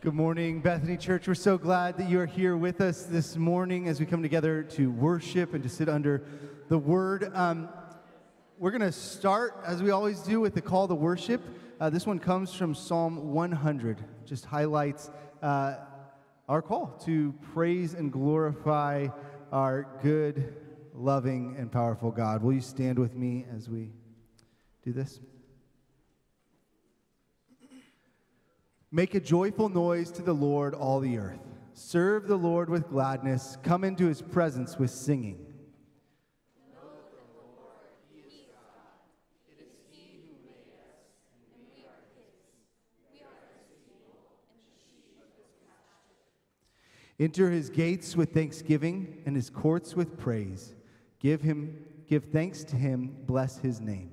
Good morning, Bethany Church. We're so glad that you are here with us this morning as we come together to worship and to sit under the Word. Um, we're going to start, as we always do, with the call to worship. Uh, this one comes from Psalm 100, just highlights uh, our call to praise and glorify our good, loving, and powerful God. Will you stand with me as we do this? Make a joyful noise to the Lord, all the earth. Serve the Lord with gladness. Come into his presence with singing. Enter his gates with thanksgiving and his courts with praise. Give him give thanks to him, bless his name.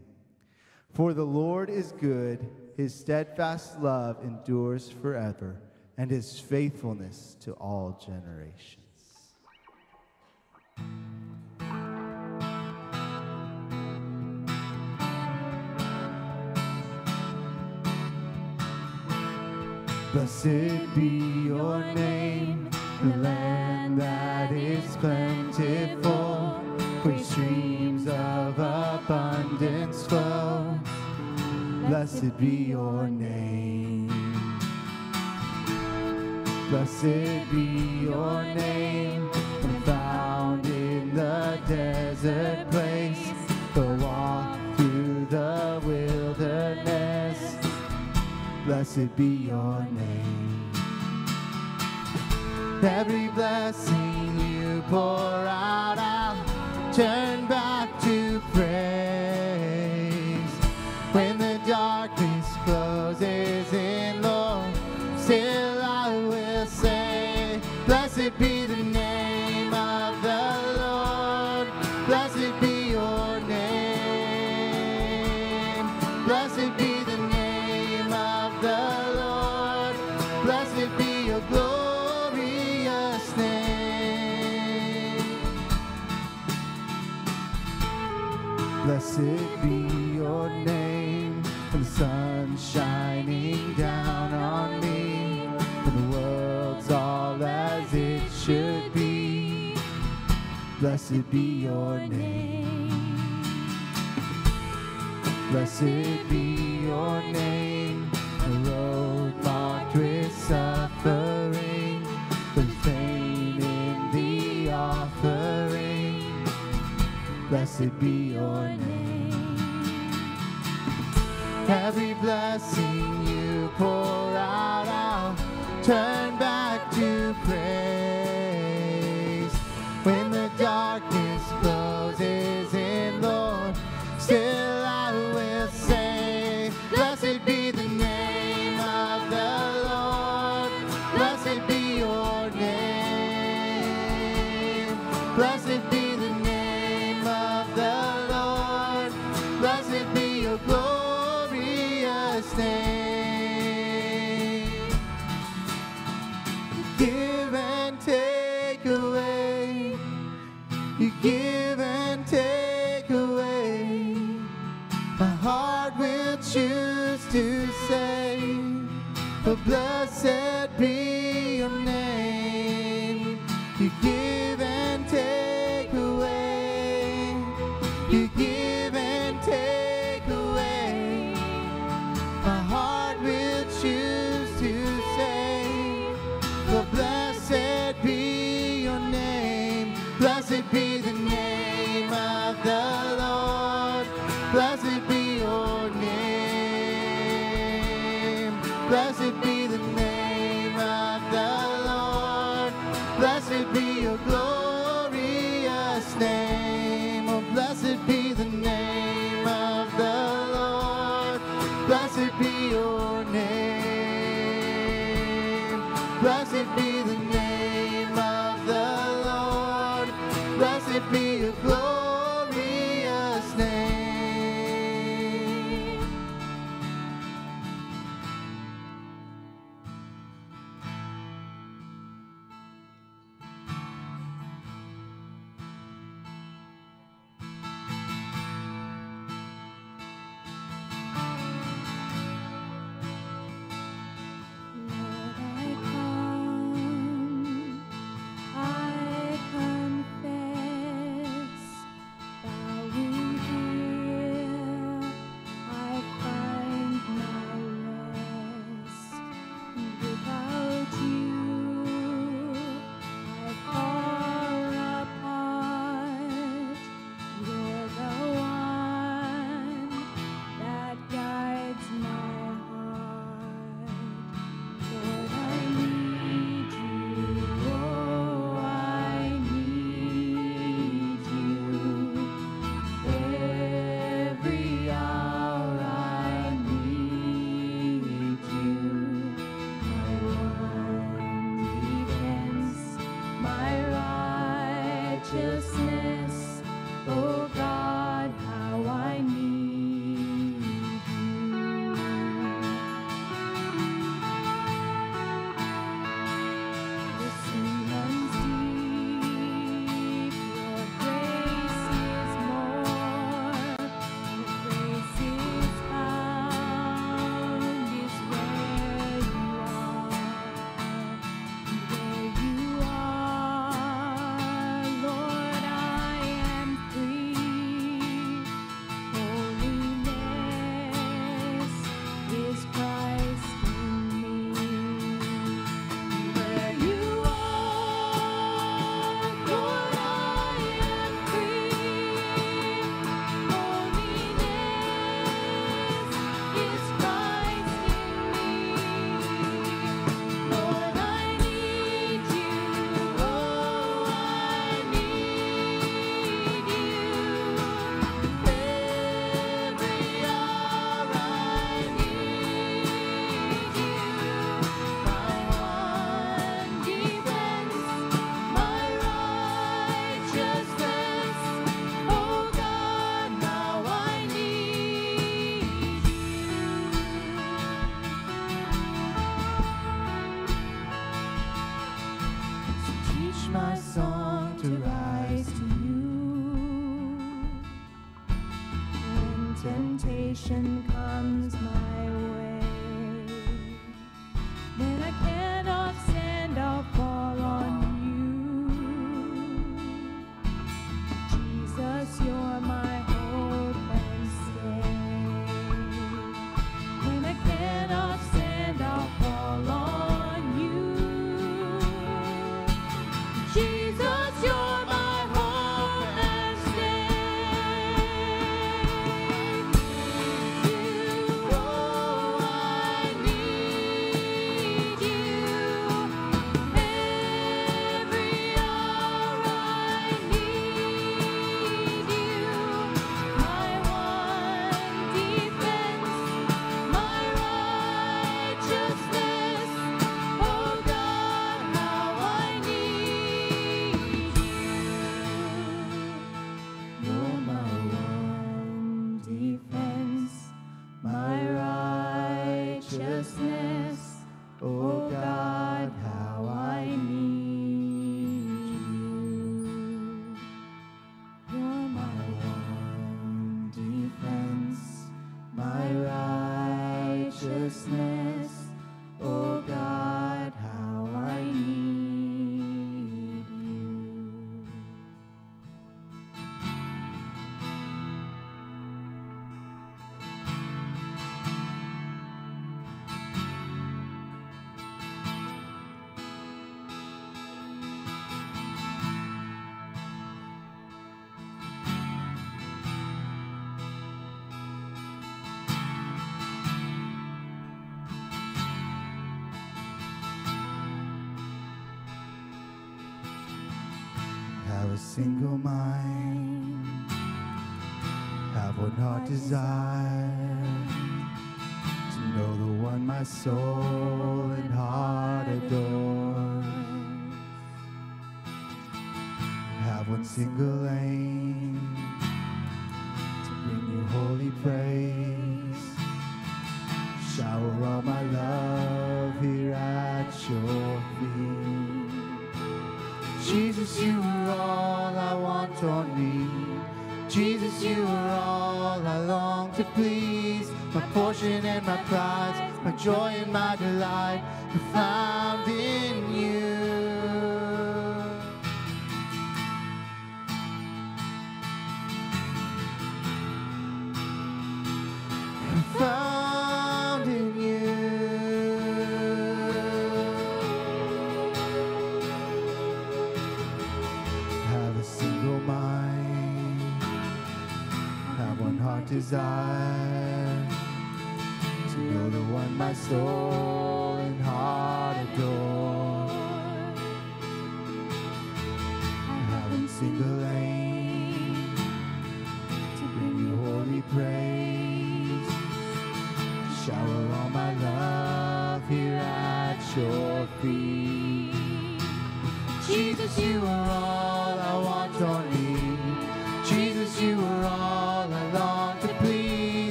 For the Lord is good his steadfast love endures forever, and his faithfulness to all generations. Blessed be your name, the land that is plentiful, where streams of abundance flow blessed be your name. Blessed be your name, found in the desert place, the walk through the wilderness. Blessed be your name. Every blessing you pour out, I'll turn Blessed be your name, and the sun shining down on me, and the world's all as it should be. Blessed be your name. Blessed be your name, the road marked with suffering, the pain in the offering. Blessed be your name. Every blessing you pour out, I'll turn back to praise. When the darkness but blessed be ocean single mind, have one heart desire to know the one my soul and heart adores. Have one single aim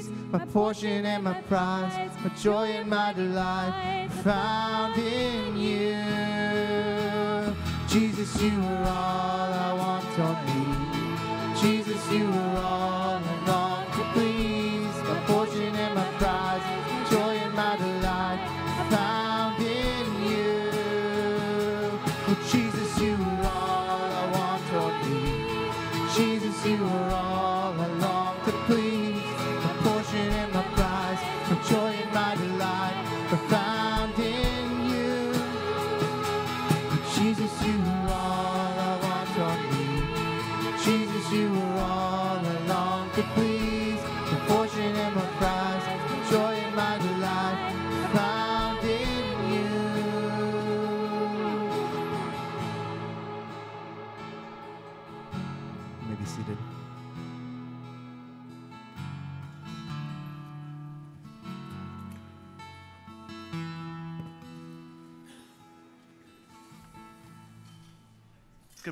please. My portion and my prize, my joy and my delight, found in you. Jesus, you are all I want on me. Jesus, you are all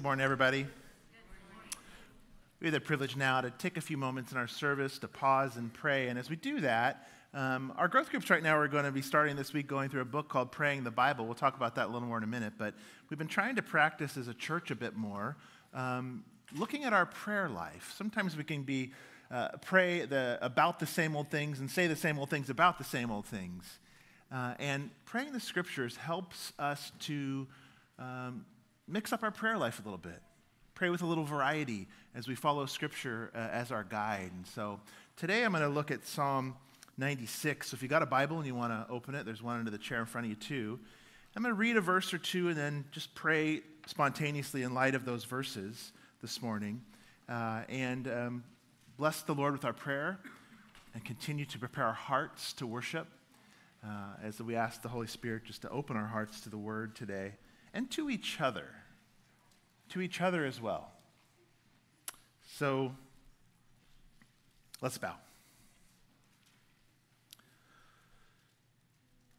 morning, everybody. We have the privilege now to take a few moments in our service to pause and pray. And as we do that, um, our growth groups right now are going to be starting this week going through a book called Praying the Bible. We'll talk about that a little more in a minute. But we've been trying to practice as a church a bit more, um, looking at our prayer life. Sometimes we can be uh, pray the, about the same old things and say the same old things about the same old things. Uh, and praying the scriptures helps us to um, mix up our prayer life a little bit. Pray with a little variety as we follow Scripture uh, as our guide. And so today I'm going to look at Psalm 96. So if you got a Bible and you want to open it, there's one under the chair in front of you too. I'm going to read a verse or two and then just pray spontaneously in light of those verses this morning. Uh, and um, bless the Lord with our prayer and continue to prepare our hearts to worship uh, as we ask the Holy Spirit just to open our hearts to the Word today and to each other, to each other as well. So let's bow.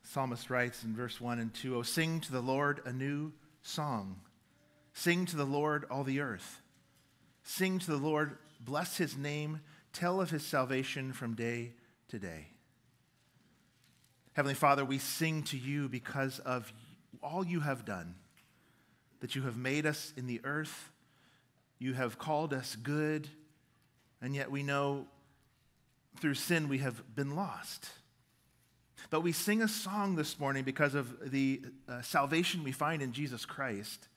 Psalmist writes in verse 1 and 2 Oh, sing to the Lord a new song. Sing to the Lord, all the earth. Sing to the Lord, bless his name, tell of his salvation from day to day. Heavenly Father, we sing to you because of all you have done, that you have made us in the earth, you have called us good, and yet we know through sin we have been lost. But we sing a song this morning because of the uh, salvation we find in Jesus Christ,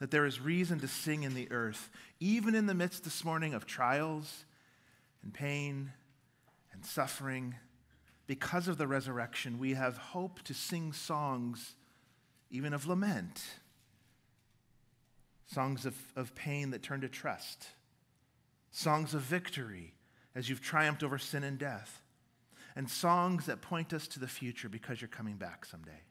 that there is reason to sing in the earth, even in the midst this morning of trials and pain and suffering. Because of the resurrection, we have hope to sing songs even of lament, songs of, of pain that turn to trust, songs of victory as you've triumphed over sin and death, and songs that point us to the future because you're coming back someday.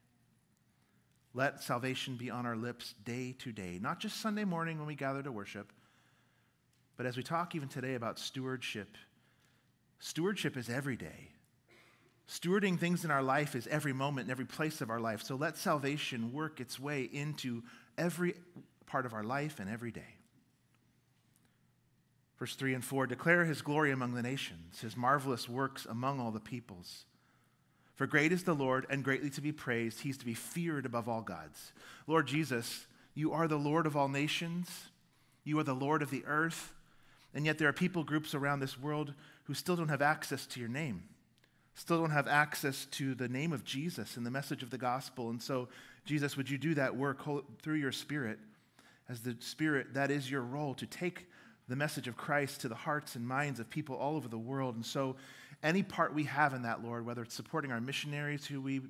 Let salvation be on our lips day to day, not just Sunday morning when we gather to worship, but as we talk even today about stewardship. Stewardship is every day. Stewarding things in our life is every moment and every place of our life. So let salvation work its way into every part of our life and every day. Verse 3 and 4 declare his glory among the nations, his marvelous works among all the peoples. For great is the Lord and greatly to be praised. He's to be feared above all gods. Lord Jesus, you are the Lord of all nations, you are the Lord of the earth, and yet there are people groups around this world who still don't have access to your name still don't have access to the name of Jesus and the message of the gospel. And so, Jesus, would you do that work through your Spirit? As the Spirit, that is your role to take the message of Christ to the hearts and minds of people all over the world. And so, any part we have in that, Lord, whether it's supporting our missionaries who we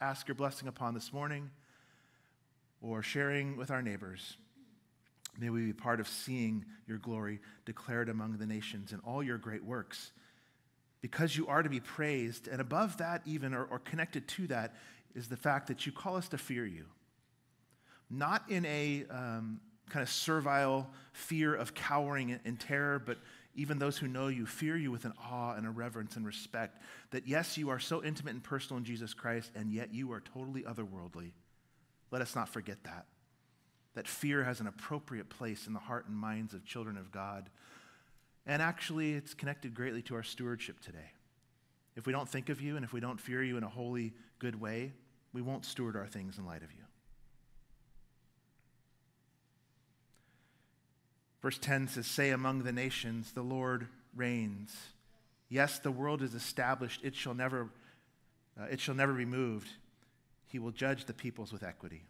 ask your blessing upon this morning, or sharing with our neighbors, may we be part of seeing your glory declared among the nations and all your great works because you are to be praised. And above that, even, or, or, connected to that, is the fact that you call us to fear you. Not in a um, kind of servile fear of cowering and terror, but even those who know you fear you with an awe and a reverence and respect. That yes, you are so intimate and personal in Jesus Christ, and yet you are totally otherworldly. Let us not forget that. That fear has an appropriate place in the heart and minds of children of God And actually, it's connected greatly to our stewardship today. If we don't think of you and if we don't fear you in a holy, good way, we won't steward our things in light of you. Verse 10 says, Say among the nations, the Lord reigns. Yes, the world is established, it shall never, uh, it shall never be moved. He will judge the peoples with equity.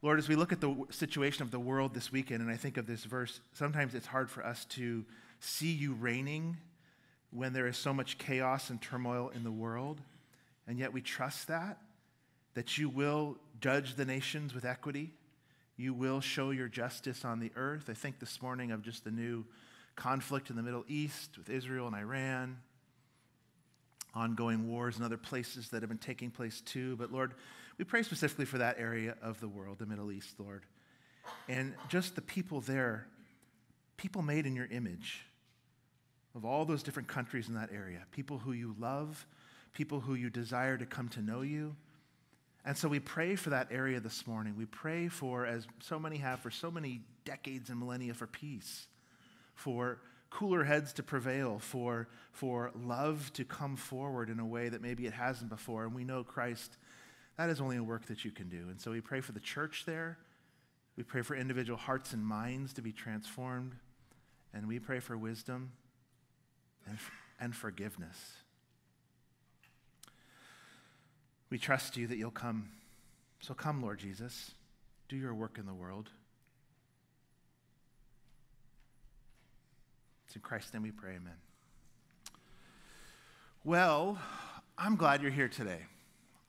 Lord, as we look at the situation of the world this weekend, and I think of this verse, sometimes it's hard for us to see you reigning when there is so much chaos and turmoil in the world. And yet we trust that, that you will judge the nations with equity. You will show your justice on the earth. I think this morning of just the new conflict in the Middle East with Israel and Iran, ongoing wars in other places that have been taking place too. But Lord, we pray specifically for that area of the world, the Middle East, Lord. And just the people there, people made in your image of all those different countries in that area, people who you love, people who you desire to come to know you. And so we pray for that area this morning. We pray for, as so many have for so many decades and millennia, for peace, for cooler heads to prevail, for, for love to come forward in a way that maybe it hasn't before. And we know, Christ, that is only a work that you can do. And so we pray for the church there. We pray for individual hearts and minds to be transformed. And we pray for wisdom and, and forgiveness. We trust you that you'll come. So come, Lord Jesus. Do your work in the world. It's in Christ's name we pray, amen. Well, I'm glad you're here today.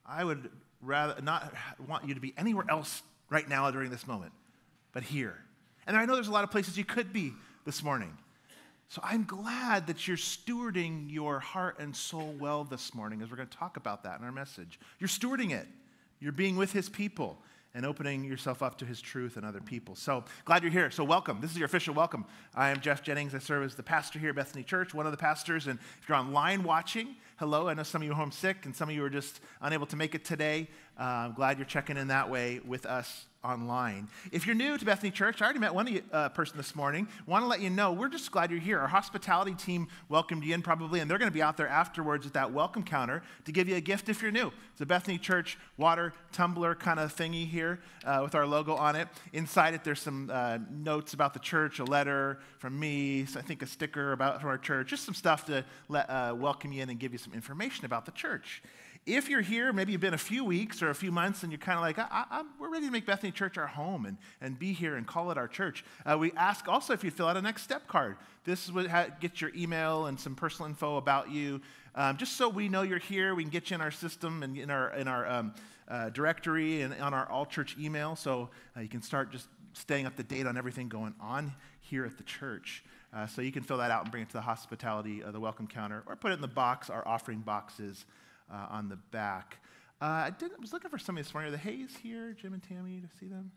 I would rather not want you to be anywhere else right now during this moment, but here. And I know there's a lot of places you could be this morning. So I'm glad that you're stewarding your heart and soul well this morning, as we're going to talk about that in our message. You're stewarding it, you're being with his people and opening yourself up to his truth and other people. So glad you're here. So welcome. This is your official welcome. I am Jeff Jennings. I serve as the pastor here at Bethany Church, one of the pastors. And if you're online watching, hello. I know some of you are homesick and some of you are just unable to make it today. Uh, I'm glad you're checking in that way with us online. If you're new to Bethany Church, I already met one uh, person this morning. Want to let you know we're just glad you're here. Our hospitality team welcomed you in probably, and they're going to be out there afterwards at that welcome counter to give you a gift if you're new. It's a Bethany Church water tumbler kind of thingy here uh, with our logo on it. Inside it, there's some uh, notes about the church, a letter from me, I think a sticker about from our church, just some stuff to let, uh, welcome you in and give you some information about the church. If you're here, maybe you've been a few weeks or a few months, and you're kind of like, I, I, we're ready to make Bethany Church our home and, and be here and call it our church. Uh, we ask also if you fill out a next step card. This is what ha- gets your email and some personal info about you, um, just so we know you're here. We can get you in our system and in our in our um, uh, directory and on our all church email, so uh, you can start just staying up to date on everything going on here at the church. Uh, so you can fill that out and bring it to the hospitality, uh, the welcome counter, or put it in the box, our offering boxes uh, on the back. Uh, I, was looking for somebody this morning. Are the Hayes here, Jim and Tammy, to see them?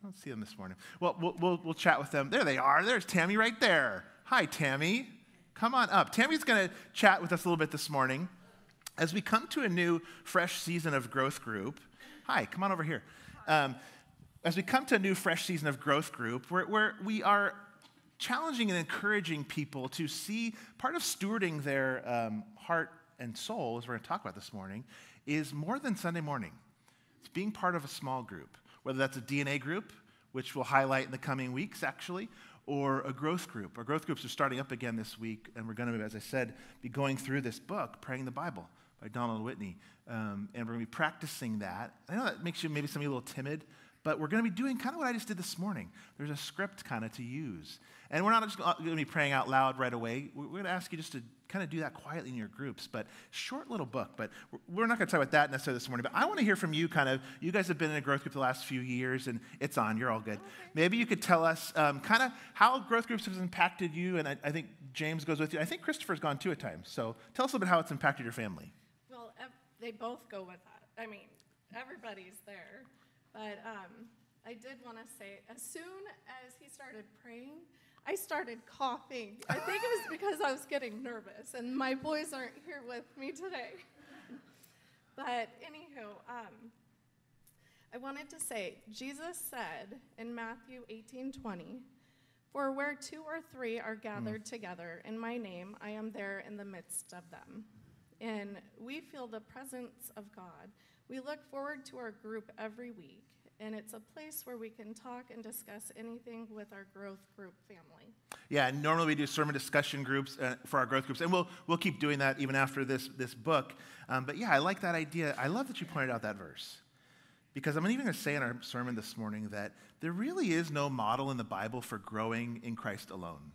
I don't see them this morning. Well, we'll, we'll, we'll chat with them. There they are. There's Tammy right there. Hi, Tammy. Come on up. Tammy's going to chat with us a little bit this morning as we come to a new, fresh season of Growth Group. Hi, come on over here. Um, as we come to a new, fresh season of Growth Group, where, where we are challenging and encouraging people to see part of stewarding their um, heart and soul, as we're going to talk about this morning, is more than Sunday morning. It's being part of a small group, whether that's a DNA group, which we'll highlight in the coming weeks, actually, or a growth group. Our growth groups are starting up again this week, and we're going to, as I said, be going through this book, Praying the Bible by Donald Whitney. Um, and we're going to be practicing that. I know that makes you maybe some of you a little timid, but we're going to be doing kind of what I just did this morning. There's a script kind of to use. And we're not just going to be praying out loud right away. We're going to ask you just to kind of do that quietly in your groups. But short little book. But we're not going to talk about that necessarily this morning. But I want to hear from you kind of. You guys have been in a growth group the last few years, and it's on. You're all good. Maybe you could tell us um, kind of how growth groups have impacted you. And I, I think James goes with you. I think Christopher's gone too at times. So tell us a little bit how it's impacted your family. Well, they both go with that. I mean, everybody's there. But um, I did want to say, as soon as he started praying, I started coughing. I think it was because I was getting nervous, and my boys aren't here with me today. But anywho, um, I wanted to say, Jesus said in Matthew 18 20, For where two or three are gathered together in my name, I am there in the midst of them. And we feel the presence of God. We look forward to our group every week, and it's a place where we can talk and discuss anything with our growth group family. Yeah, and normally we do sermon discussion groups uh, for our growth groups, and we'll, we'll keep doing that even after this, this book. Um, but yeah, I like that idea. I love that you pointed out that verse. Because I'm even going to say in our sermon this morning that there really is no model in the Bible for growing in Christ alone.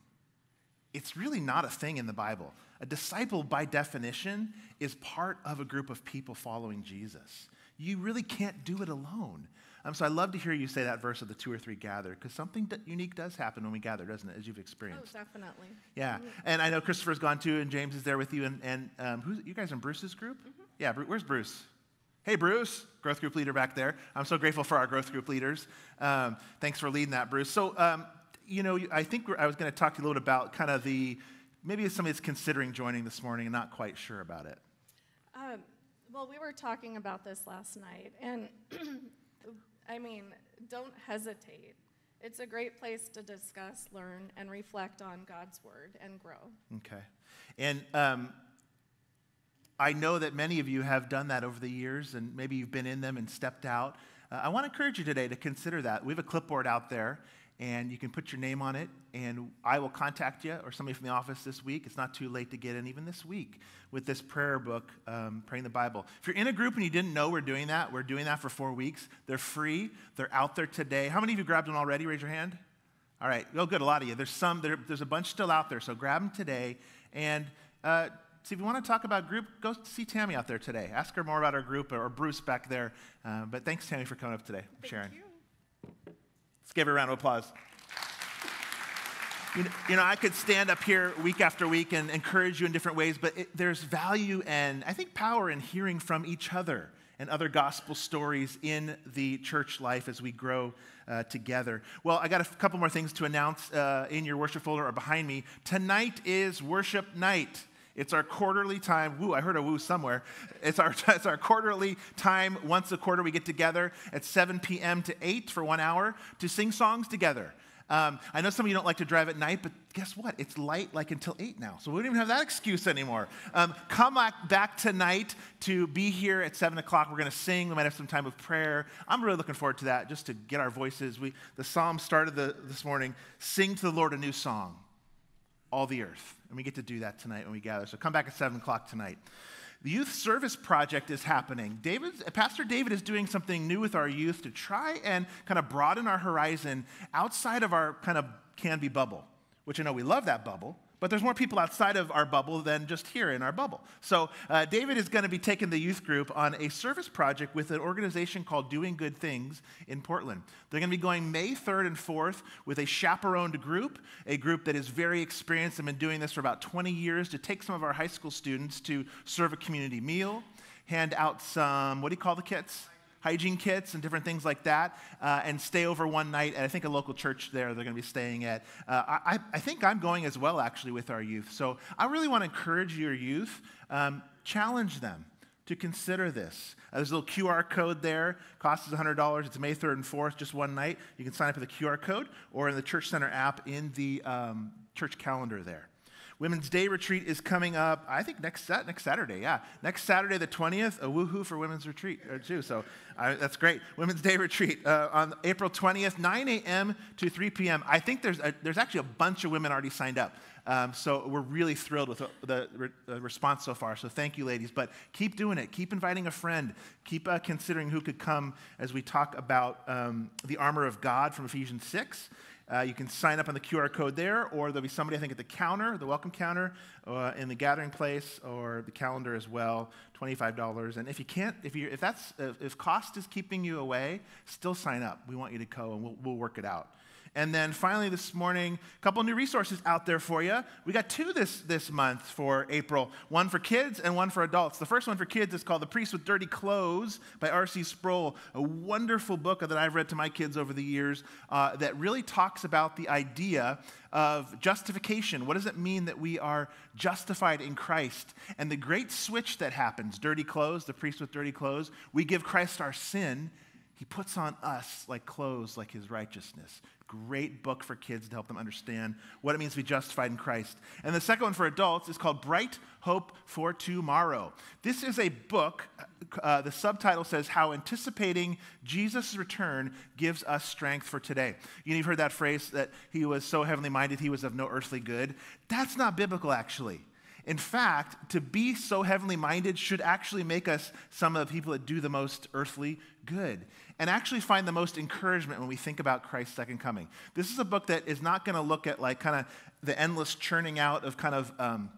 It's really not a thing in the Bible. A disciple, by definition, is part of a group of people following Jesus. You really can't do it alone. Um, so I love to hear you say that verse of the two or three gather, because something d- unique does happen when we gather, doesn't it, as you've experienced? Oh, definitely. Yeah, and I know Christopher's gone too, and James is there with you, and, and um, who's, you guys in Bruce's group? Yeah, where's Bruce? Hey, Bruce, growth group leader back there. I'm so grateful for our growth group leaders. Um, thanks for leading that, Bruce. So, um, you know, I think I was going to talk to you a little bit about kind of the maybe somebody's considering joining this morning and not quite sure about it. Um, well, we were talking about this last night, and I mean, don't hesitate. It's a great place to discuss, learn, and reflect on God's word and grow. Okay. And um, I know that many of you have done that over the years, and maybe you've been in them and stepped out. Uh, I want to encourage you today to consider that. We have a clipboard out there, and you can put your name on it, and I will contact you or somebody from the office this week. It's not too late to get in, even this week, with this prayer book, um, Praying the Bible. If you're in a group and you didn't know we're doing that, we're doing that for four weeks. They're free, they're out there today. How many of you grabbed one already? Raise your hand. All right, well, good, a lot of you. There's some, there, there's a bunch still out there, so grab them today. And uh, see, if you want to talk about group, go see Tammy out there today. Ask her more about our group or Bruce back there. Uh, but thanks, Tammy, for coming up today, Sharon. Thank you. Let's give her a round of applause. You know, you know, I could stand up here week after week and encourage you in different ways, but it, there's value and I think power in hearing from each other and other gospel stories in the church life as we grow uh, together. Well, I got a couple more things to announce uh, in your worship folder or behind me. Tonight is worship night. It's our quarterly time. Woo, I heard a woo somewhere. It's our, it's our quarterly time. Once a quarter, we get together at 7 p.m. to 8 for one hour to sing songs together. Um, I know some of you don't like to drive at night, but guess what? It's light like until 8 now. So we don't even have that excuse anymore. Um, come back, tonight to be here at 7 o'clock. We're going to sing. We might have some time of prayer. I'm really looking forward to that just to get our voices. We, the psalm started the, this morning Sing to the Lord a new song all the earth. And we get to do that tonight when we gather. So come back at 7 o'clock tonight. The youth service project is happening. David, Pastor David is doing something new with our youth to try and kind of broaden our horizon outside of our kind of Canby bubble, which I know we love that bubble, but there's more people outside of our bubble than just here in our bubble. So uh, David is going to be taking the youth group on a service project with an organization called Doing Good Things in Portland. They're going to be going May 3rd and 4th with a chaperoned group, a group that is very experienced and been doing this for about 20 years to take some of our high school students to serve a community meal, hand out some, what do you call the kits? Hygiene kits and different things like that, uh, and stay over one night at I think a local church there they're going to be staying at. Uh, I, I think I'm going as well actually with our youth. So I really want to encourage your youth, um, challenge them to consider this. Uh, there's a little QR code there. Cost is $100. It's May 3rd and 4th, just one night. You can sign up for the QR code or in the Church Center app in the um, church calendar there. Women's Day retreat is coming up, I think next, next Saturday, yeah. Next Saturday, the 20th, a woohoo for Women's Retreat, uh, too. So that's great. Women's Day retreat uh, on April 20th, 9 a.m. to 3 p.m. I think there's, a, there's actually a bunch of women already signed up. Um, so we're really thrilled with the, the re- uh, response so far. So thank you, ladies. But keep doing it. Keep inviting a friend. Keep uh, considering who could come as we talk about um, the armor of God from Ephesians 6. Uh, you can sign up on the QR code there, or there'll be somebody, I think, at the counter, the welcome counter, uh, in the gathering place, or the calendar as well, $25. And if you can't, if, you if, that's, if, if cost is keeping you away, still sign up. We want you to go, and we'll, we'll work it out. And then finally this morning, a couple new resources out there for you. We got two this, this month for April one for kids and one for adults. The first one for kids is called The Priest with Dirty Clothes by R.C. Sproul, a wonderful book that I've read to my kids over the years uh, that really talks about the idea of justification. What does it mean that we are justified in Christ? And the great switch that happens dirty clothes, the priest with dirty clothes, we give Christ our sin He puts on us like clothes, like his righteousness. Great book for kids to help them understand what it means to be justified in Christ. And the second one for adults is called Bright Hope for Tomorrow. This is a book, uh, the subtitle says, How Anticipating Jesus' Return Gives Us Strength for Today. You know, you've heard that phrase that he was so heavenly minded, he was of no earthly good. That's not biblical, actually. In fact, to be so heavenly minded should actually make us some of the people that do the most earthly good and actually find the most encouragement when we think about Christ's second coming. This is a book that is not going to look at like kind of the endless churning out of kind of um,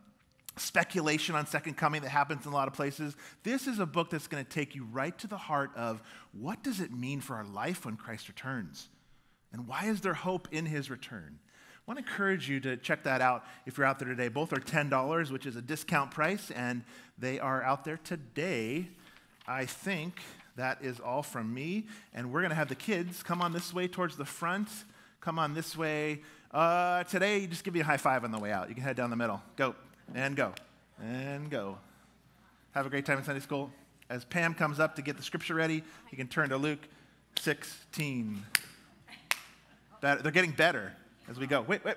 speculation on second coming that happens in a lot of places. This is a book that's going to take you right to the heart of what does it mean for our life when Christ returns? And why is there hope in his return? I want to encourage you to check that out if you're out there today. Both are $10, which is a discount price, and they are out there today. I think that is all from me. And we're going to have the kids come on this way towards the front. Come on this way. Uh, today, just give you a high five on the way out. You can head down the middle. Go, and go, and go. Have a great time in Sunday school. As Pam comes up to get the scripture ready, you can turn to Luke 16. Better, they're getting better as we go. Wait, wait.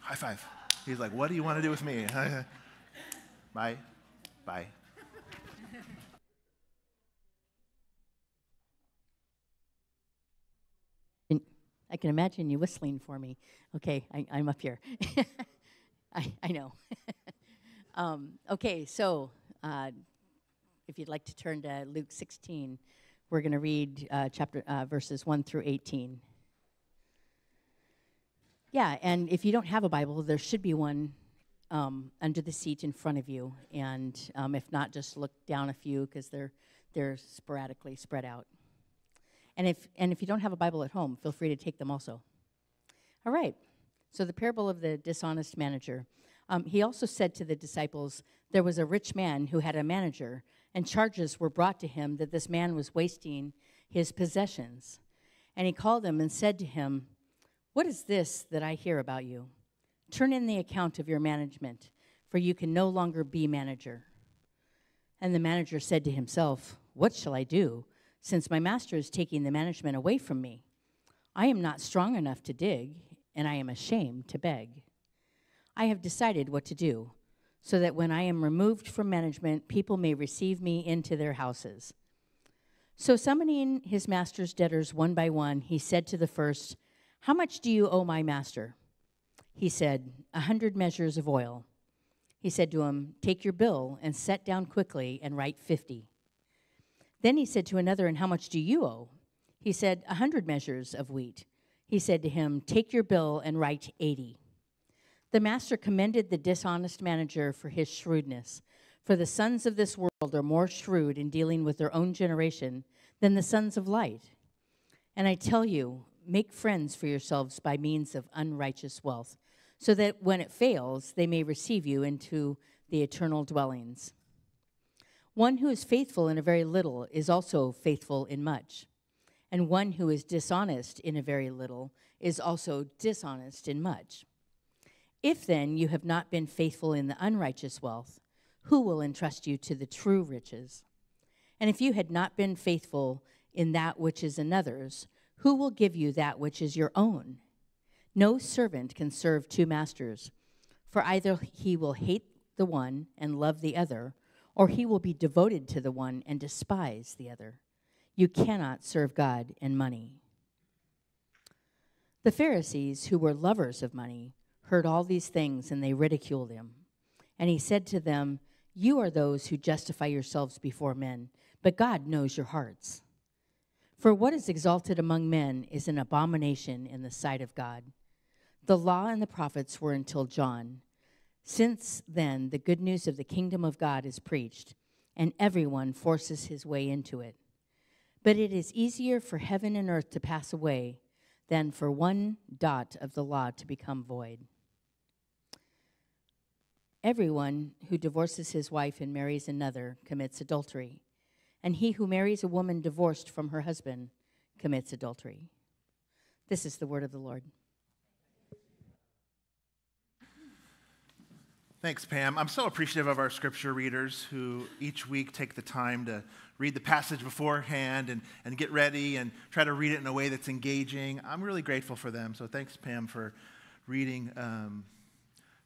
High five. He's like, What do you want to do with me? Bye. Bye. And I can imagine you whistling for me. Okay, I, I'm up here. I, I know. um, okay, so uh, if you'd like to turn to Luke 16, we're going to read uh, chapter uh, verses 1 through 18. Yeah, and if you don't have a Bible, there should be one um, under the seat in front of you. And um, if not, just look down a few because they're, they're sporadically spread out. And if, and if you don't have a Bible at home, feel free to take them also. All right. So, the parable of the dishonest manager. Um, he also said to the disciples, There was a rich man who had a manager, and charges were brought to him that this man was wasting his possessions. And he called him and said to him, What is this that I hear about you? Turn in the account of your management, for you can no longer be manager. And the manager said to himself, What shall I do, since my master is taking the management away from me? I am not strong enough to dig, and I am ashamed to beg. I have decided what to do, so that when I am removed from management, people may receive me into their houses. So, summoning his master's debtors one by one, he said to the first, How much do you owe my master? He said, A hundred measures of oil. He said to him, Take your bill and set down quickly and write fifty. Then he said to another, And how much do you owe? He said, A hundred measures of wheat. He said to him, Take your bill and write eighty. The master commended the dishonest manager for his shrewdness. For the sons of this world are more shrewd in dealing with their own generation than the sons of light. And I tell you, make friends for yourselves by means of unrighteous wealth, so that when it fails, they may receive you into the eternal dwellings. One who is faithful in a very little is also faithful in much, and one who is dishonest in a very little is also dishonest in much. If then you have not been faithful in the unrighteous wealth, who will entrust you to the true riches? And if you had not been faithful in that which is another's, who will give you that which is your own? No servant can serve two masters, for either he will hate the one and love the other, or he will be devoted to the one and despise the other. You cannot serve God and money. The Pharisees, who were lovers of money, heard all these things and they ridiculed him. And he said to them, You are those who justify yourselves before men, but God knows your hearts. For what is exalted among men is an abomination in the sight of God. The law and the prophets were until John. Since then, the good news of the kingdom of God is preached, and everyone forces his way into it. But it is easier for heaven and earth to pass away than for one dot of the law to become void. Everyone who divorces his wife and marries another commits adultery, and he who marries a woman divorced from her husband commits adultery. This is the word of the Lord. Thanks, Pam. I'm so appreciative of our scripture readers who each week take the time to read the passage beforehand and, and get ready and try to read it in a way that's engaging. I'm really grateful for them. So thanks, Pam, for reading um,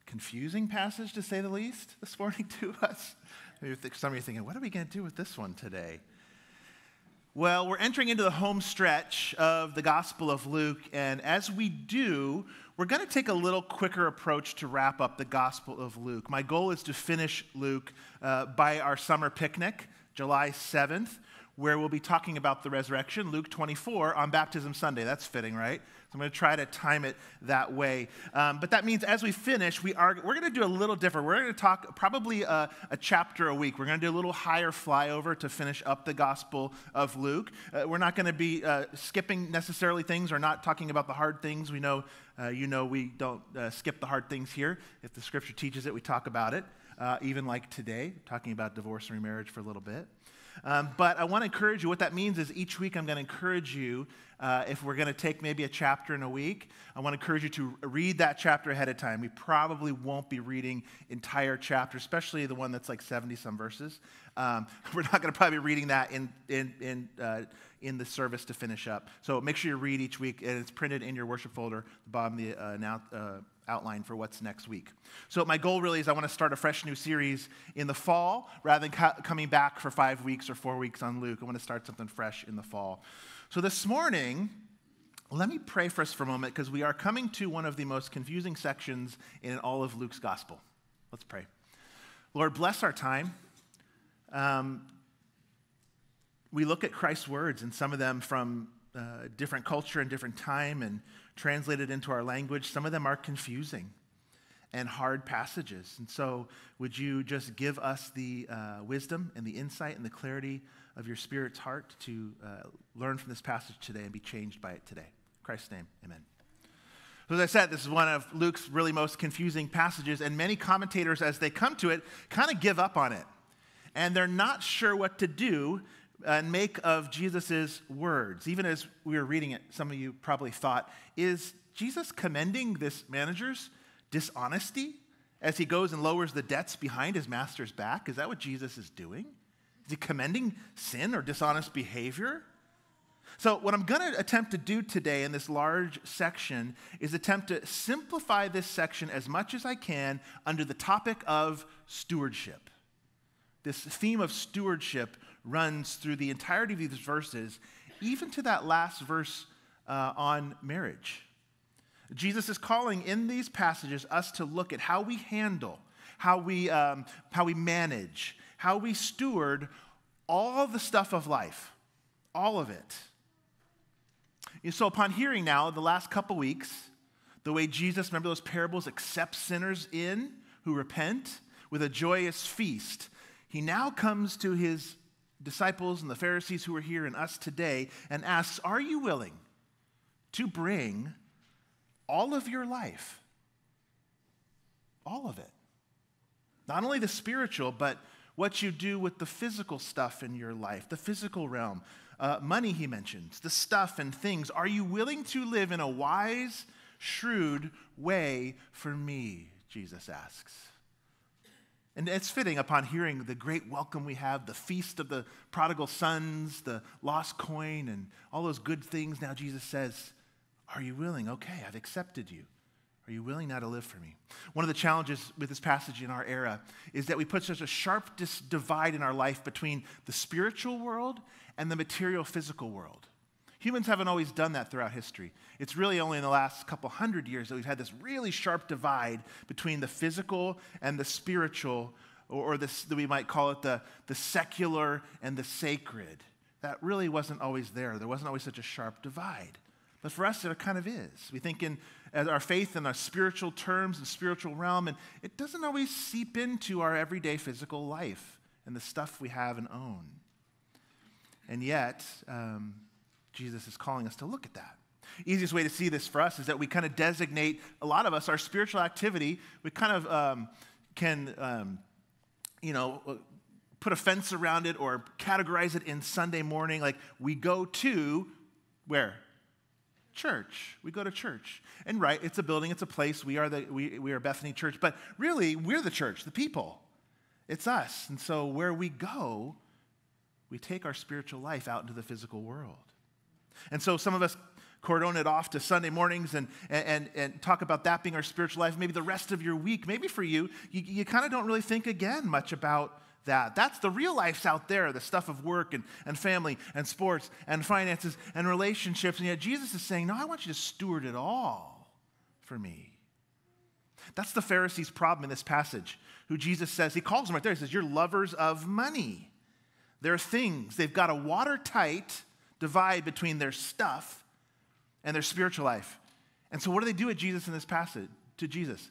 confusing passage, to say the least, this morning to us. Some of you thinking, what are we going to do with this one today? Well, we're entering into the home stretch of the Gospel of Luke, and as we do, we're going to take a little quicker approach to wrap up the Gospel of Luke. My goal is to finish Luke uh, by our summer picnic, July 7th, where we'll be talking about the resurrection, Luke 24, on Baptism Sunday. That's fitting, right? So I'm going to try to time it that way. Um, but that means as we finish, we are, we're going to do a little different. We're going to talk probably a, a chapter a week. We're going to do a little higher flyover to finish up the Gospel of Luke. Uh, we're not going to be uh, skipping necessarily things or not talking about the hard things. We know, uh, you know, we don't uh, skip the hard things here. If the scripture teaches it, we talk about it. Uh, even like today, talking about divorce and remarriage for a little bit. Um, but I want to encourage you. What that means is each week I'm going to encourage you, uh, if we're going to take maybe a chapter in a week, I want to encourage you to read that chapter ahead of time. We probably won't be reading entire chapters, especially the one that's like 70 some verses. Um, we're not going to probably be reading that in, in, in, uh, in the service to finish up. So make sure you read each week, and it's printed in your worship folder, the bottom of the uh, now, uh, outline for what's next week. So, my goal really is I want to start a fresh new series in the fall rather than co- coming back for five weeks or four weeks on Luke. I want to start something fresh in the fall. So, this morning, let me pray for us for a moment because we are coming to one of the most confusing sections in all of Luke's gospel. Let's pray. Lord, bless our time. Um, we look at Christ's words, and some of them from uh, different culture and different time, and translated into our language. Some of them are confusing and hard passages. And so, would you just give us the uh, wisdom and the insight and the clarity of your Spirit's heart to uh, learn from this passage today and be changed by it today? In Christ's name, amen. So, as I said, this is one of Luke's really most confusing passages, and many commentators, as they come to it, kind of give up on it. And they're not sure what to do and make of Jesus' words. Even as we were reading it, some of you probably thought, is Jesus commending this manager's dishonesty as he goes and lowers the debts behind his master's back? Is that what Jesus is doing? Is he commending sin or dishonest behavior? So, what I'm going to attempt to do today in this large section is attempt to simplify this section as much as I can under the topic of stewardship. This theme of stewardship runs through the entirety of these verses, even to that last verse uh, on marriage. Jesus is calling in these passages us to look at how we handle, how we, um, how we manage, how we steward all the stuff of life, all of it. And so, upon hearing now the last couple weeks, the way Jesus, remember those parables, accepts sinners in who repent with a joyous feast, he now comes to his disciples and the Pharisees who are here and us today and asks, Are you willing to bring all of your life? All of it. Not only the spiritual, but what you do with the physical stuff in your life, the physical realm. Uh, money, he mentions, the stuff and things. Are you willing to live in a wise, shrewd way for me? Jesus asks. And it's fitting upon hearing the great welcome we have, the feast of the prodigal sons, the lost coin, and all those good things. Now Jesus says, Are you willing? Okay, I've accepted you. Are you willing now to live for me? One of the challenges with this passage in our era is that we put such a sharp divide in our life between the spiritual world and the material physical world. Humans haven't always done that throughout history. It's really only in the last couple hundred years that we've had this really sharp divide between the physical and the spiritual, or, or this, we might call it the, the secular and the sacred. That really wasn't always there. There wasn't always such a sharp divide. But for us, it kind of is. We think in our faith in our spiritual terms and spiritual realm, and it doesn't always seep into our everyday physical life and the stuff we have and own. And yet, um, Jesus is calling us to look at that. Easiest way to see this for us is that we kind of designate a lot of us our spiritual activity. We kind of um, can, um, you know, uh, put a fence around it or categorize it in Sunday morning. Like we go to where Church. We go to church. And right, it's a building, it's a place. We are, the, we, we are Bethany Church. But really, we're the church, the people. It's us. And so where we go, we take our spiritual life out into the physical world. And so some of us cordon it off to Sunday mornings and, and, and talk about that being our spiritual life. Maybe the rest of your week, maybe for you, you, you kind of don't really think again much about that. That's the real life's out there, the stuff of work and, and family and sports and finances and relationships. And yet Jesus is saying, No, I want you to steward it all for me. That's the Pharisees' problem in this passage, who Jesus says, He calls them right there. He says, You're lovers of money. They're things. They've got a watertight divide between their stuff and their spiritual life. And so, what do they do at Jesus in this passage? To Jesus,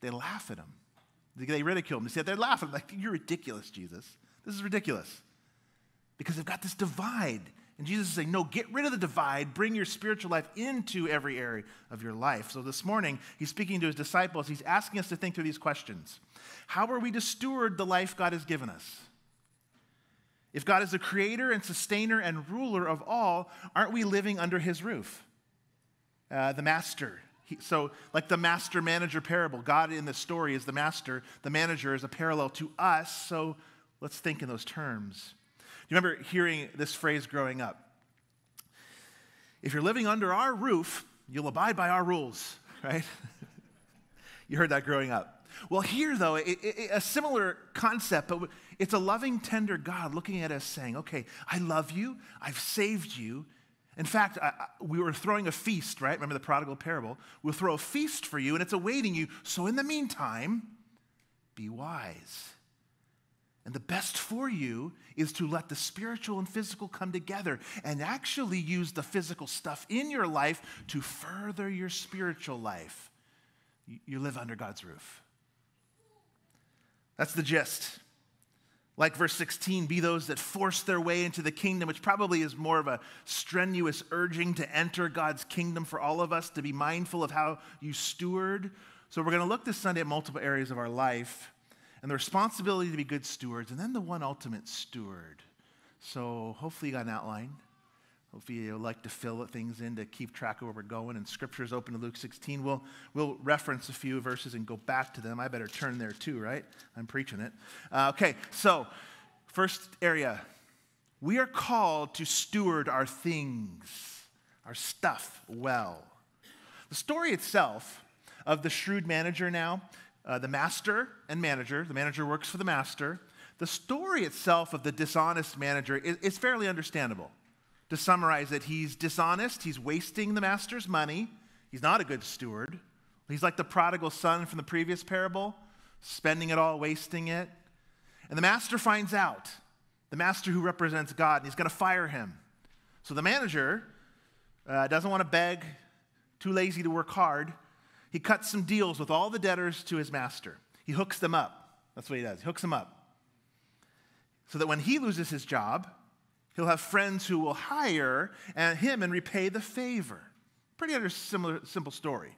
they laugh at him. They ridicule him. They say they're laughing like, "You're ridiculous, Jesus. This is ridiculous." Because they've got this divide. And Jesus is saying, No, get rid of the divide. Bring your spiritual life into every area of your life. So this morning, he's speaking to his disciples. He's asking us to think through these questions How are we to steward the life God has given us? If God is the creator and sustainer and ruler of all, aren't we living under his roof? Uh, the master. He, so, like the master manager parable, God in the story is the master, the manager is a parallel to us. So, let's think in those terms. Do you remember hearing this phrase growing up? If you're living under our roof, you'll abide by our rules, right? you heard that growing up. Well, here, though, it, it, a similar concept, but it's a loving, tender God looking at us saying, Okay, I love you, I've saved you. In fact, I, I, we were throwing a feast, right? Remember the prodigal parable? We'll throw a feast for you, and it's awaiting you. So, in the meantime, be wise. And the best for you is to let the spiritual and physical come together and actually use the physical stuff in your life to further your spiritual life. You, you live under God's roof. That's the gist. Like verse 16, be those that force their way into the kingdom, which probably is more of a strenuous urging to enter God's kingdom for all of us, to be mindful of how you steward. So, we're going to look this Sunday at multiple areas of our life and the responsibility to be good stewards, and then the one ultimate steward. So, hopefully, you got an outline. Hopefully, you'll like to fill things in to keep track of where we're going. And scripture is open to Luke 16. We'll, we'll reference a few verses and go back to them. I better turn there too, right? I'm preaching it. Uh, okay, so first area we are called to steward our things, our stuff well. The story itself of the shrewd manager now, uh, the master and manager, the manager works for the master. The story itself of the dishonest manager is, is fairly understandable to summarize it, he's dishonest, he's wasting the master's money, he's not a good steward. He's like the prodigal son from the previous parable, spending it all, wasting it. And the master finds out, the master who represents God, and he's going to fire him. So the manager uh, doesn't want to beg, too lazy to work hard. He cuts some deals with all the debtors to his master. He hooks them up. That's what he does. He hooks them up. So that when he loses his job, He'll have friends who will hire him and repay the favor. Pretty under similar, simple story.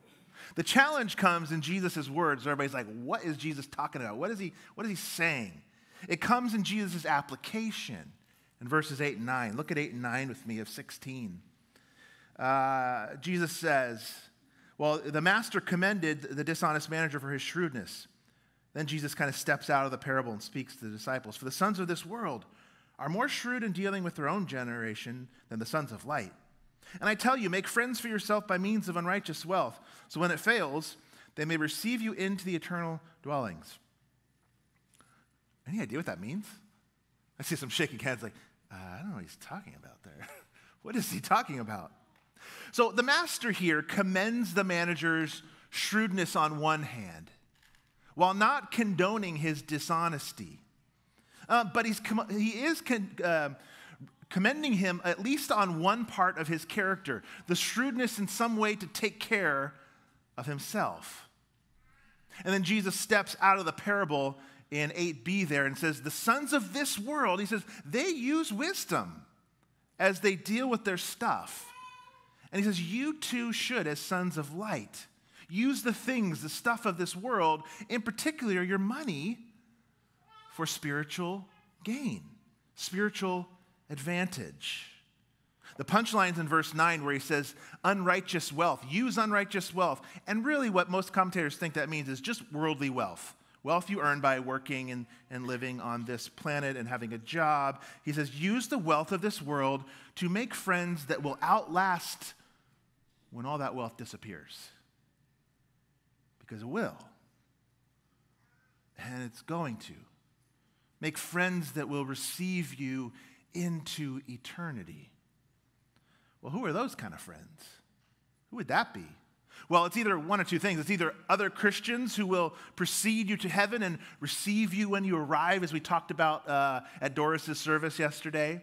The challenge comes in Jesus' words. Everybody's like, what is Jesus talking about? What is he, what is he saying? It comes in Jesus' application in verses 8 and 9. Look at 8 and 9 with me of 16. Uh, Jesus says, Well, the master commended the dishonest manager for his shrewdness. Then Jesus kind of steps out of the parable and speaks to the disciples. For the sons of this world are more shrewd in dealing with their own generation than the sons of light. And I tell you, make friends for yourself by means of unrighteous wealth, so when it fails, they may receive you into the eternal dwellings. Any idea what that means? I see some shaking heads like, uh, I don't know what he's talking about there. what is he talking about? So the master here commends the manager's shrewdness on one hand, while not condoning his dishonesty. Uh, but he's com- he is con- uh, commending him at least on one part of his character the shrewdness in some way to take care of himself. And then Jesus steps out of the parable in 8b there and says, The sons of this world, he says, they use wisdom as they deal with their stuff. And he says, You too should, as sons of light, use the things, the stuff of this world, in particular your money, for spiritual gain, spiritual advantage. The punchline's in verse 9 where he says, unrighteous wealth, use unrighteous wealth. And really, what most commentators think that means is just worldly wealth. Wealth you earn by working and, and living on this planet and having a job. He says, use the wealth of this world to make friends that will outlast when all that wealth disappears. Because it will. And it's going to. Make friends that will receive you into eternity. Well, who are those kind of friends? Who would that be? Well, it's either one or two things. It's either other Christians who will precede you to heaven and receive you when you arrive, as we talked about uh, at Doris's service yesterday.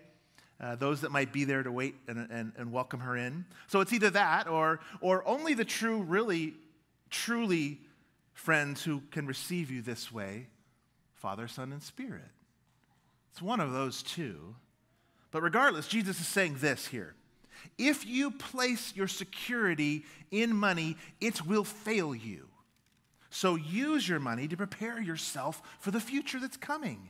Uh, those that might be there to wait and, and, and welcome her in. So it's either that or, or only the true, really, truly friends who can receive you this way Father, Son, and Spirit. It's one of those two. But regardless, Jesus is saying this here. If you place your security in money, it will fail you. So use your money to prepare yourself for the future that's coming.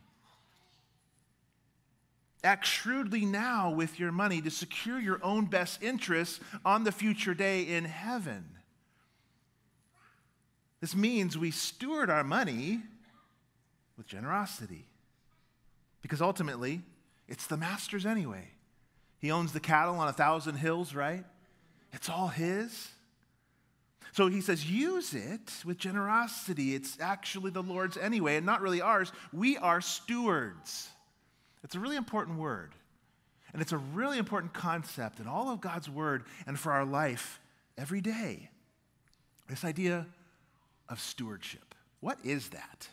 Act shrewdly now with your money to secure your own best interests on the future day in heaven. This means we steward our money with generosity. Because ultimately, it's the master's anyway. He owns the cattle on a thousand hills, right? It's all his. So he says, use it with generosity. It's actually the Lord's anyway, and not really ours. We are stewards. It's a really important word. And it's a really important concept in all of God's word and for our life every day. This idea of stewardship. What is that?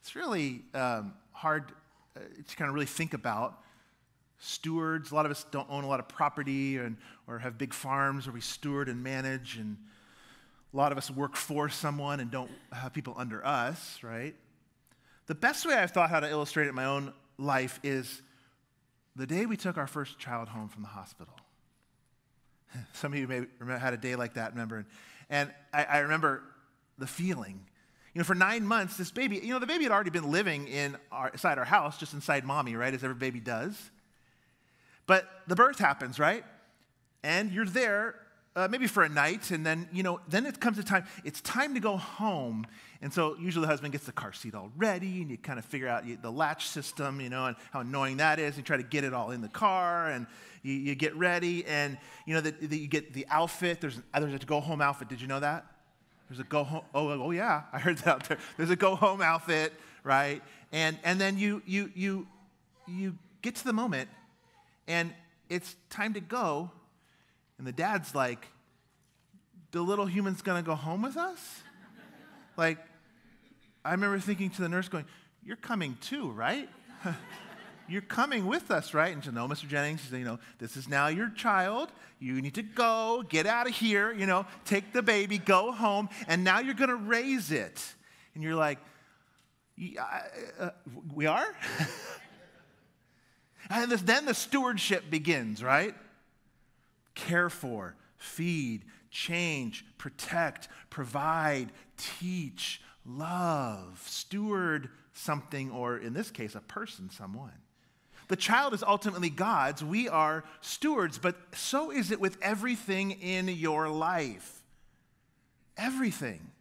It's really um, hard uh, to kind of really think about. Stewards, a lot of us don't own a lot of property and, or have big farms where we steward and manage, and a lot of us work for someone and don't have people under us, right? The best way I've thought how to illustrate it in my own life is the day we took our first child home from the hospital. Some of you may remember, had a day like that, remember? And I, I remember the feeling. You know, for nine months, this baby, you know, the baby had already been living in our, inside our house, just inside mommy, right, as every baby does. But the birth happens, right? And you're there uh, maybe for a night, and then, you know, then it comes a time, it's time to go home. And so usually the husband gets the car seat all ready, and you kind of figure out the latch system, you know, and how annoying that is. You try to get it all in the car, and you, you get ready, and, you know, that you get the outfit. There's, there's a go home outfit. Did you know that? There's a go home. Oh, oh yeah, I heard that out there. There's a go home outfit, right? And and then you you you you get to the moment, and it's time to go, and the dad's like, "The little human's gonna go home with us?" like, I remember thinking to the nurse, going, "You're coming too, right?" You're coming with us, right? And she said, No, Mr. Jennings, she said, You know, this is now your child. You need to go, get out of here, you know, take the baby, go home, and now you're going to raise it. And you're like, "Yeah, uh, We are? and this, then the stewardship begins, right? Care for, feed, change, protect, provide, teach, love, steward something, or in this case, a person, someone. The child is ultimately God's. We are stewards, but so is it with everything in your life. Everything.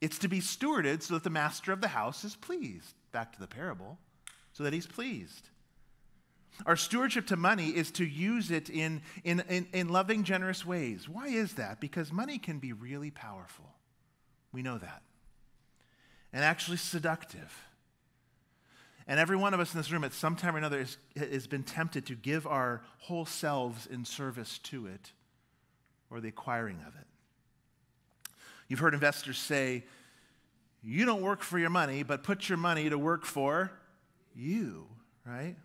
It's to be stewarded so that the master of the house is pleased. Back to the parable, so that he's pleased. Our stewardship to money is to use it in, in, in, in, loving, generous ways. Why is that? Because money can be really powerful. We know that. And actually seductive. And every one of us in this room at some time or another has, has been tempted to give our whole selves in service to it or the acquiring of it. You've heard investors say, you don't work for your money, but put your money to work for you, right?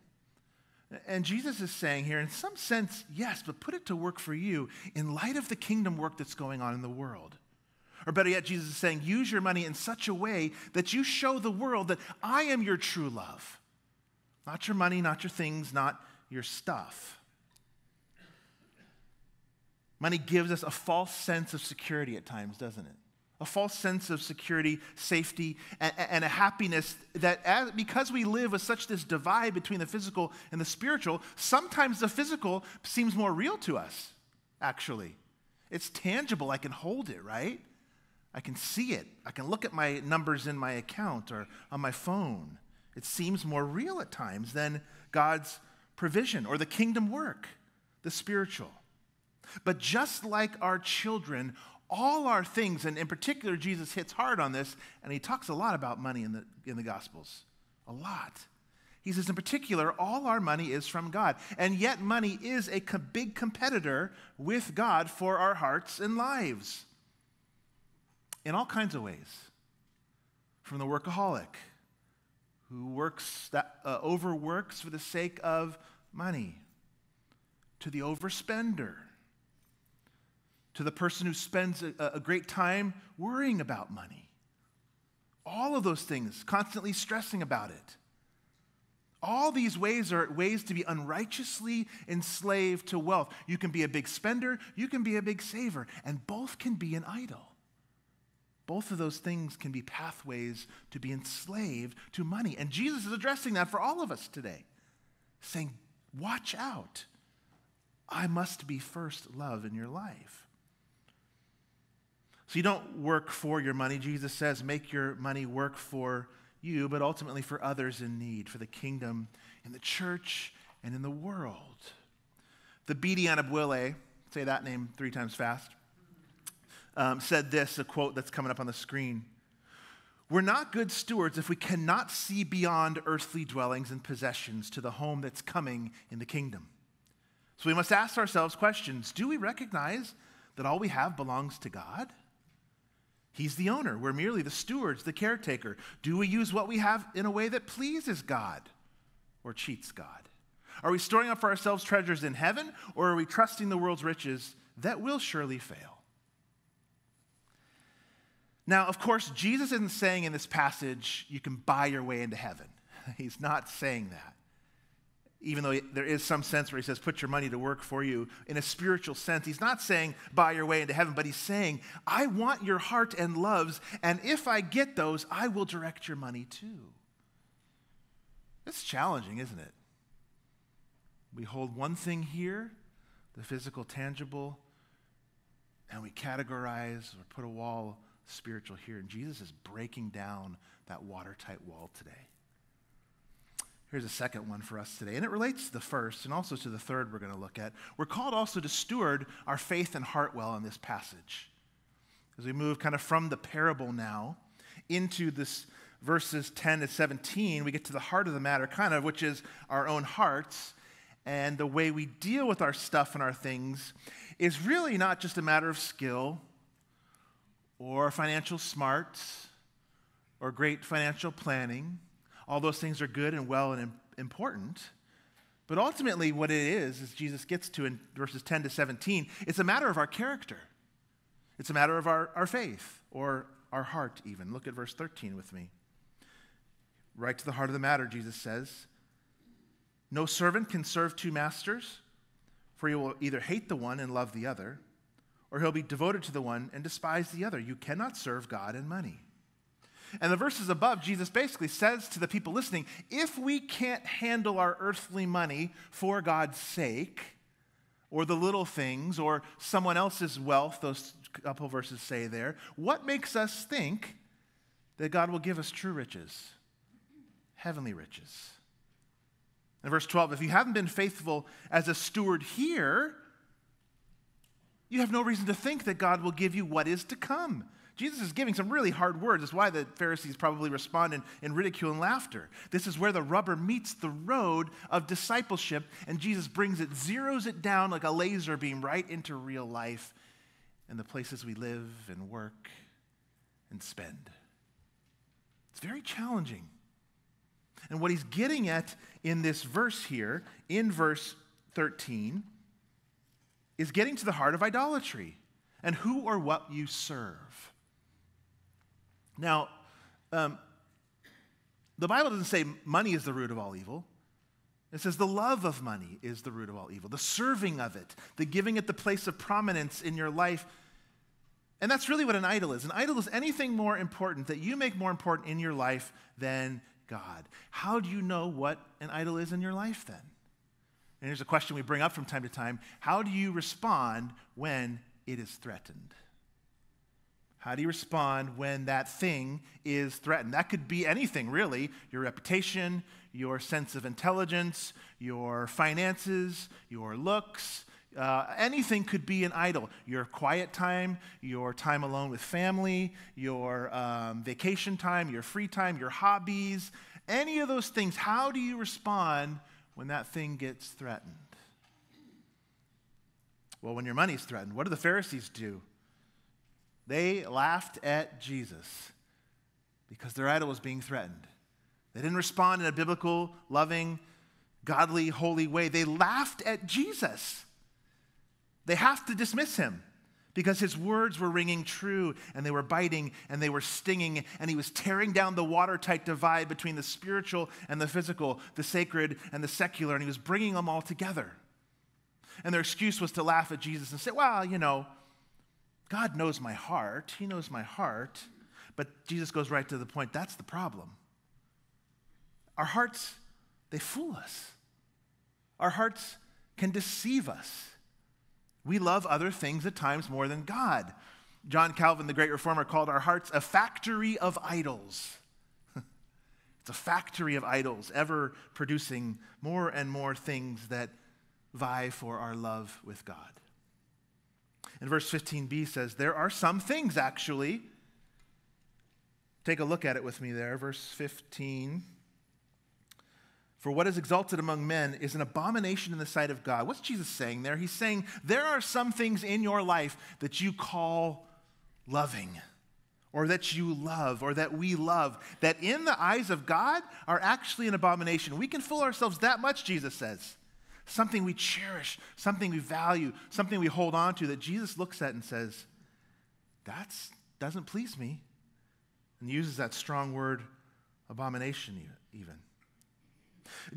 And Jesus is saying here, in some sense, yes, but put it to work for you in light of the kingdom work that's going on in the world. Or better yet, Jesus is saying, use your money in such a way that you show the world that I am your true love. Not your money, not your things, not your stuff. Money gives us a false sense of security at times, doesn't it? a false sense of security, safety, and, and a happiness that as, because we live with such this divide between the physical and the spiritual, sometimes the physical seems more real to us, actually. It's tangible. I can hold it, right? I can see it. I can look at my numbers in my account or on my phone. It seems more real at times than God's provision or the kingdom work, the spiritual. But just like our children, all our things, and in particular, Jesus hits hard on this, and he talks a lot about money in the, in the Gospels. A lot. He says, in particular, all our money is from God. And yet, money is a co- big competitor with God for our hearts and lives in all kinds of ways. From the workaholic who works that, uh, overworks for the sake of money, to the overspender, to the person who spends a, a great time worrying about money. All of those things, constantly stressing about it. All these ways are ways to be unrighteously enslaved to wealth. You can be a big spender, you can be a big saver, and both can be an idol. Both of those things can be pathways to be enslaved to money. And Jesus is addressing that for all of us today, saying, Watch out. I must be first love in your life. So you don't work for your money. Jesus says, make your money work for you, but ultimately for others in need, for the kingdom, in the church, and in the world. Thabiti Anyabwile, say that name three times fast, um, said this, a quote that's coming up on the screen. We're not good stewards if we cannot see beyond earthly dwellings and possessions to the home that's coming in the kingdom. So we must ask ourselves questions Do we recognize that all we have belongs to God? He's the owner. We're merely the stewards, the caretaker. Do we use what we have in a way that pleases God or cheats God? Are we storing up for ourselves treasures in heaven or are we trusting the world's riches that will surely fail? Now, of course, Jesus isn't saying in this passage you can buy your way into heaven. He's not saying that. Even though there is some sense where he says, put your money to work for you, in a spiritual sense, he's not saying buy your way into heaven, but he's saying, I want your heart and loves, and if I get those, I will direct your money too. It's challenging, isn't it? We hold one thing here, the physical, tangible, and we categorize or put a wall spiritual here. And Jesus is breaking down that watertight wall today. Here's a second one for us today, and it relates to the first and also to the third we're going to look at. We're called also to steward our faith and heart well in this passage. As we move kind of from the parable now into this verses 10 to 17, we get to the heart of the matter, kind of, which is our own hearts and the way we deal with our stuff and our things is really not just a matter of skill or financial smarts or great financial planning. All those things are good and well and important. But ultimately, what it is, as Jesus gets to in verses 10 to 17, it's a matter of our character. It's a matter of our, our faith or our heart, even. Look at verse 13 with me. Right to the heart of the matter, Jesus says, No servant can serve two masters, for he will either hate the one and love the other, or he'll be devoted to the one and despise the other. You cannot serve God and money. And the verses above, Jesus basically says to the people listening if we can't handle our earthly money for God's sake, or the little things, or someone else's wealth, those couple verses say there, what makes us think that God will give us true riches, heavenly riches? In verse 12, if you haven't been faithful as a steward here, you have no reason to think that God will give you what is to come. Jesus is giving some really hard words. That's why the Pharisees probably respond in, in, ridicule and laughter. This is where the rubber meets the road of discipleship, and Jesus brings it, zeroes it down like a laser beam right into real life and the places we live and work and spend. It's very challenging. And what he's getting at in this verse here, in verse 13, is getting to the heart of idolatry and who or what you serve. Now, um, the Bible doesn't say money is the root of all evil. It says the love of money is the root of all evil, the serving of it, the giving it the place of prominence in your life And that's really what an idol is. An idol is anything more important that you make more important in your life than God. How do you know what an idol is in your life then? And here's a question we bring up from time to time How do you respond when it is threatened? How do you respond when that thing is threatened? That could be anything, really your reputation, your sense of intelligence, your finances, your looks. Uh, anything could be an idol. Your quiet time, your time alone with family, your um, vacation time, your free time, your hobbies, any of those things. How do you respond when that thing gets threatened? Well, when your money's threatened, what do the Pharisees do? They laughed at Jesus because their idol was being threatened. They didn't respond in a biblical, loving, godly, holy way. They laughed at Jesus. They have to dismiss him because his words were ringing true and they were biting and they were stinging and he was tearing down the watertight divide between the spiritual and the physical, the sacred and the secular, and he was bringing them all together. And their excuse was to laugh at Jesus and say, well, you know, God knows my heart. He knows my heart. But Jesus goes right to the point that's the problem. Our hearts, they fool us. Our hearts can deceive us. We love other things at times more than God. John Calvin, the great reformer, called our hearts a factory of idols. it's a factory of idols, ever producing more and more things that vie for our love with God. And verse 15b says, There are some things actually. Take a look at it with me there. Verse 15. For what is exalted among men is an abomination in the sight of God. What's Jesus saying there? He's saying there are some things in your life that you call loving, or that you love, or that we love, that in the eyes of God are actually an abomination. We can fool ourselves that much, Jesus says. Something we cherish, something we value, something we hold on to that Jesus looks at and says, That doesn't please me. And uses that strong word, abomination, even.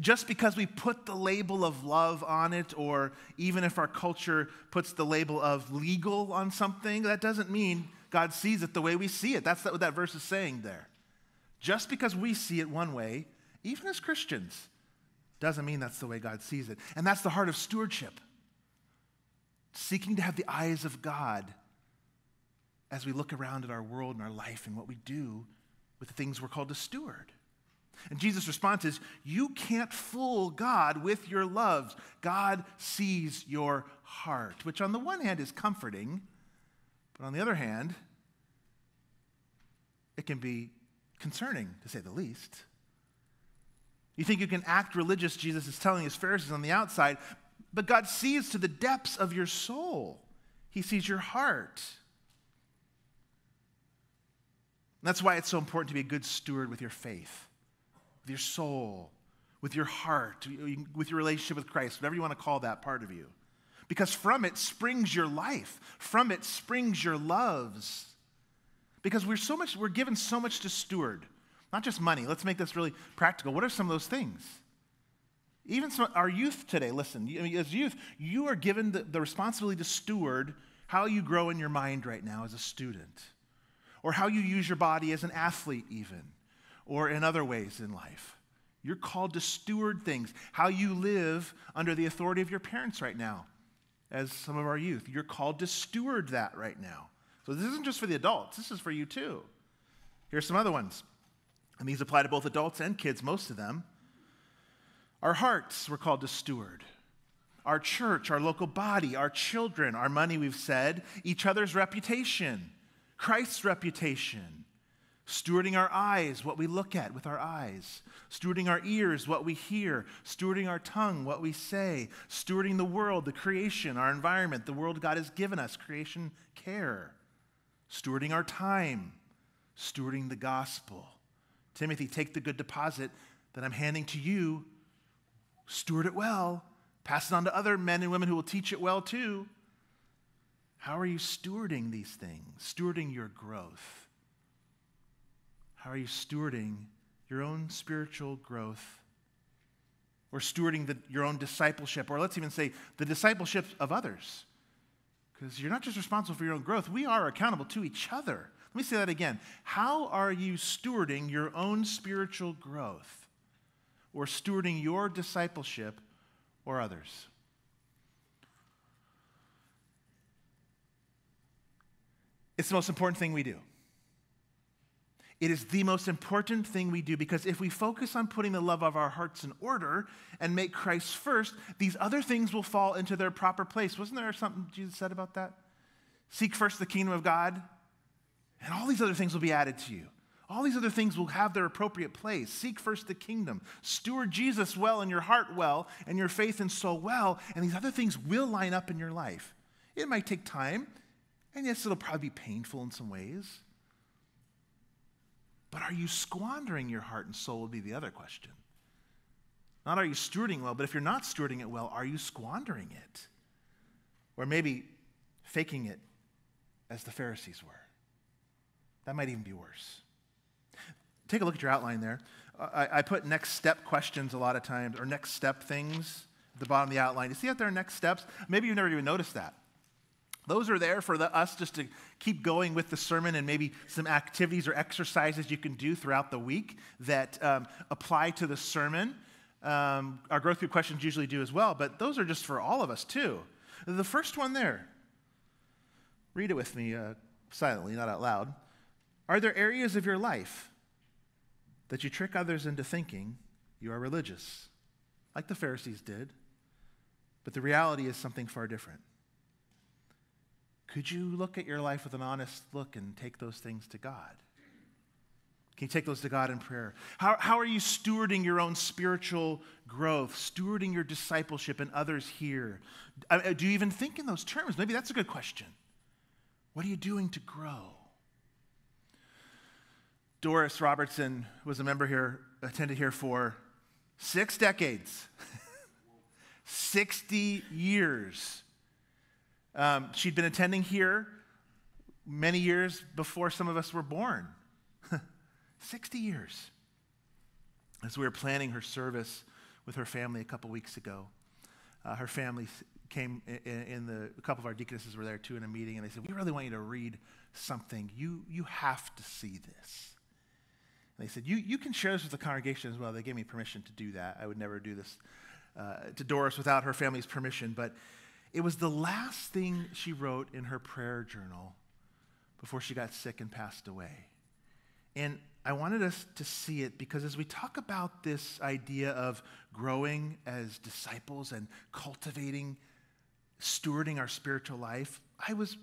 Just because we put the label of love on it, or even if our culture puts the label of legal on something, that doesn't mean God sees it the way we see it. That's what that verse is saying there. Just because we see it one way, even as Christians, doesn't mean that's the way God sees it. And that's the heart of stewardship seeking to have the eyes of God as we look around at our world and our life and what we do with the things we're called to steward. And Jesus' response is You can't fool God with your loves. God sees your heart, which on the one hand is comforting, but on the other hand, it can be concerning, to say the least. You think you can act religious, Jesus is telling his Pharisees on the outside, but God sees to the depths of your soul. He sees your heart. That's why it's so important to be a good steward with your faith, with your soul, with your heart, with your relationship with Christ, whatever you want to call that part of you. Because from it springs your life, from it springs your loves. Because we're so much, we're given so much to steward. Not just money. Let's make this really practical. What are some of those things? Even some, our youth today, listen, as youth, you are given the, the responsibility to steward how you grow in your mind right now as a student, or how you use your body as an athlete, even, or in other ways in life. You're called to steward things, how you live under the authority of your parents right now, as some of our youth. You're called to steward that right now. So this isn't just for the adults, this is for you too. Here's some other ones. And these apply to both adults and kids, most of them. Our hearts we're called to steward. Our church, our local body, our children, our money, we've said, each other's reputation, Christ's reputation. Stewarding our eyes, what we look at with our eyes. Stewarding our ears, what we hear. Stewarding our tongue, what we say. Stewarding the world, the creation, our environment, the world God has given us, creation care. Stewarding our time. Stewarding the gospel. Timothy, take the good deposit that I'm handing to you, steward it well, pass it on to other men and women who will teach it well too. How are you stewarding these things? Stewarding your growth. How are you stewarding your own spiritual growth? Or stewarding the, your own discipleship, or let's even say the discipleship of others. Because you're not just responsible for your own growth, we are accountable to each other. Let me say that again. How are you stewarding your own spiritual growth or stewarding your discipleship or others? It's the most important thing we do. It is the most important thing we do because if we focus on putting the love of our hearts in order and make Christ first, these other things will fall into their proper place. Wasn't there something Jesus said about that? Seek first the kingdom of God, and all these other things will be added to you. All these other things will have their appropriate place. Seek first the kingdom. Steward Jesus well and your heart well and your faith and soul well, and these other things will line up in your life. It might take time, and yes, it'll probably be painful in some ways. But are you squandering your heart and soul? Would be the other question. Not are you stewarding well, but if you're not stewarding it well, are you squandering it? Or maybe faking it as the Pharisees were. That might even be worse. Take a look at your outline there. I, I put next step questions a lot of times, or next step things at the bottom of the outline. You see out there next steps? Maybe you've never even noticed that. Those are there for the, us just to keep going with the sermon and maybe some activities or exercises you can do throughout the week that um, apply to the sermon. Um, our growth group questions usually do as well, but those are just for all of us too. The first one there, read it with me uh, silently, not out loud. Are there areas of your life that you trick others into thinking you are religious, like the Pharisees did, but the reality is something far different? Could you look at your life with an honest look and take those things to God? Can you take those to God in prayer? How, how are you stewarding your own spiritual growth, stewarding your discipleship and others here? Do you even think in those terms? Maybe that's a good question. What are you doing to grow? Doris Robertson was a member here, attended here for six decades, 60 years. Um, she'd been attending here many years before some of us were born. 60 years. As we were planning her service with her family a couple weeks ago, uh, her family came in, in, the, a couple of our deaconesses were there too in a meeting, and they said, We really want you to read something. You, you have to see this. And they said, you, you can share this with the congregation as well. They gave me permission to do that. I would never do this uh, to Doris without her family's permission, but it was the last thing she wrote in her prayer journal before she got sick and passed away. And I wanted us to see it because as we talk about this idea of growing as disciples and cultivating, stewarding our spiritual life, I was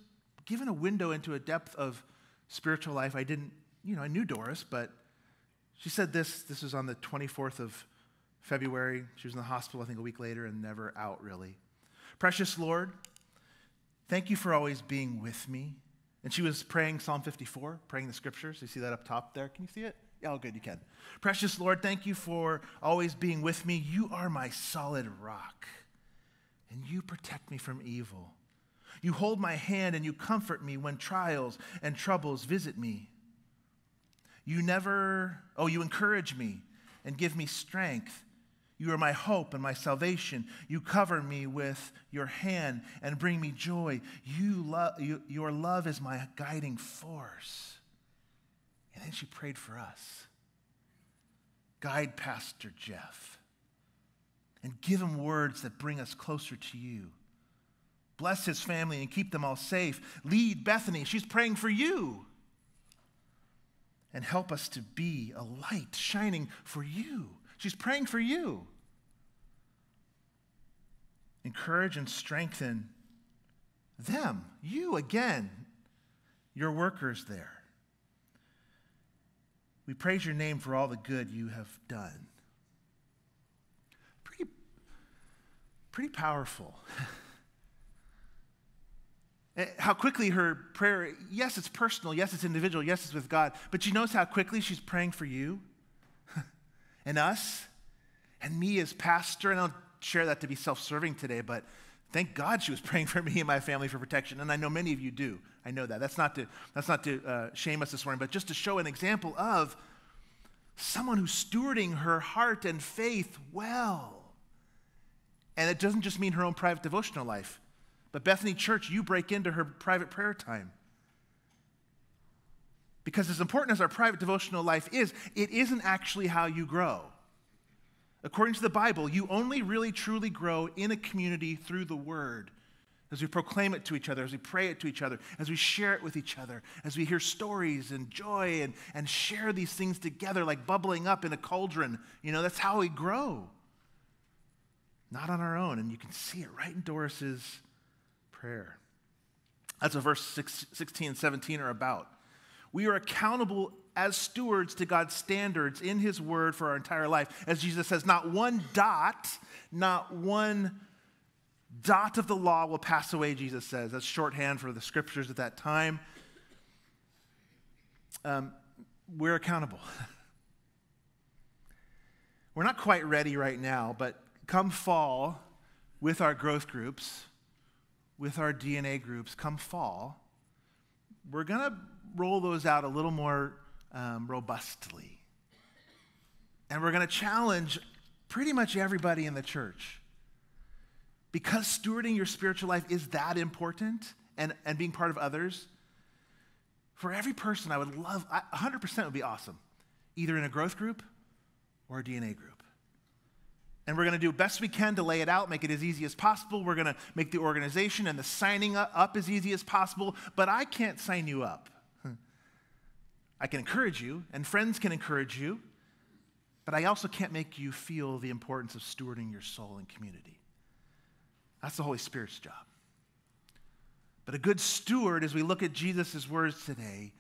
given a window into a depth of spiritual life I didn't, you know, I knew Doris, but she said this, this was on the 24th of February. She was in the hospital, I think, a week later and never out really. Precious Lord, thank you for always being with me. And she was praying Psalm 54, praying the scriptures. You see that up top there? Can you see it? Yeah, good, you can. Precious Lord, thank you for always being with me. You are my solid rock, and you protect me from evil. You hold my hand and you comfort me when trials and troubles visit me. You never, oh, you encourage me and give me strength. You are my hope and my salvation. You cover me with your hand and bring me joy. You lo- you, your love is my guiding force. And then she prayed for us. Guide Pastor Jeff and give him words that bring us closer to you. Bless his family and keep them all safe. Lead Bethany. She's praying for you. And help us to be a light shining for you. She's praying for you. Encourage and strengthen them, you again, your workers there. We praise your name for all the good you have done. Pretty, pretty powerful. Eh, how quickly her prayer, yes, it's personal, yes, it's individual, yes, it's with God, but she knows how quickly she's praying for you and us and me as pastor. And I don't share that to be self serving today, but thank God she was praying for me and my family for protection. And I know many of you do. I know that. That's not to, that's not to uh, shame us this morning, but just to show an example of someone who's stewarding her heart and faith well. And it doesn't just mean her own private devotional life But Bethany Church, you break into her private prayer time. Because as important as our private devotional life is, it isn't actually how you grow. According to the Bible, you only really truly grow in a community through the Word. As we proclaim it to each other, as we pray it to each other, as we share it with each other, as we hear stories and joy and, and share these things together like bubbling up in a cauldron, you know, that's how we grow. Not on our own. And you can see it right in Doris's prayer. That's what verse 6, 16 and 17 are about. We are accountable as stewards to God's standards in His Word for our entire life. As Jesus says, not one dot, not one dot of the law will pass away, Jesus says. That's shorthand for the scriptures at that time. Um, we're accountable. we're not quite ready right now, but come fall with our growth groups, with our DNA groups, come fall, we're going to roll those out a little more um, robustly. And we're going to challenge pretty much everybody in the church. Because stewarding your spiritual life is that important and, and being part of others, for every person, I would love, I- 100% would be awesome, either in a growth group or a DNA group. And we're going to do best we can to lay it out, make it as easy as possible. We're going to make the organization and the signing up as easy as possible, but I can't sign you up. I can encourage you, and friends can encourage you, but I also can't make you feel the importance of stewarding your soul and community. That's the Holy Spirit's job. But a good steward, as we look at Jesus' words today,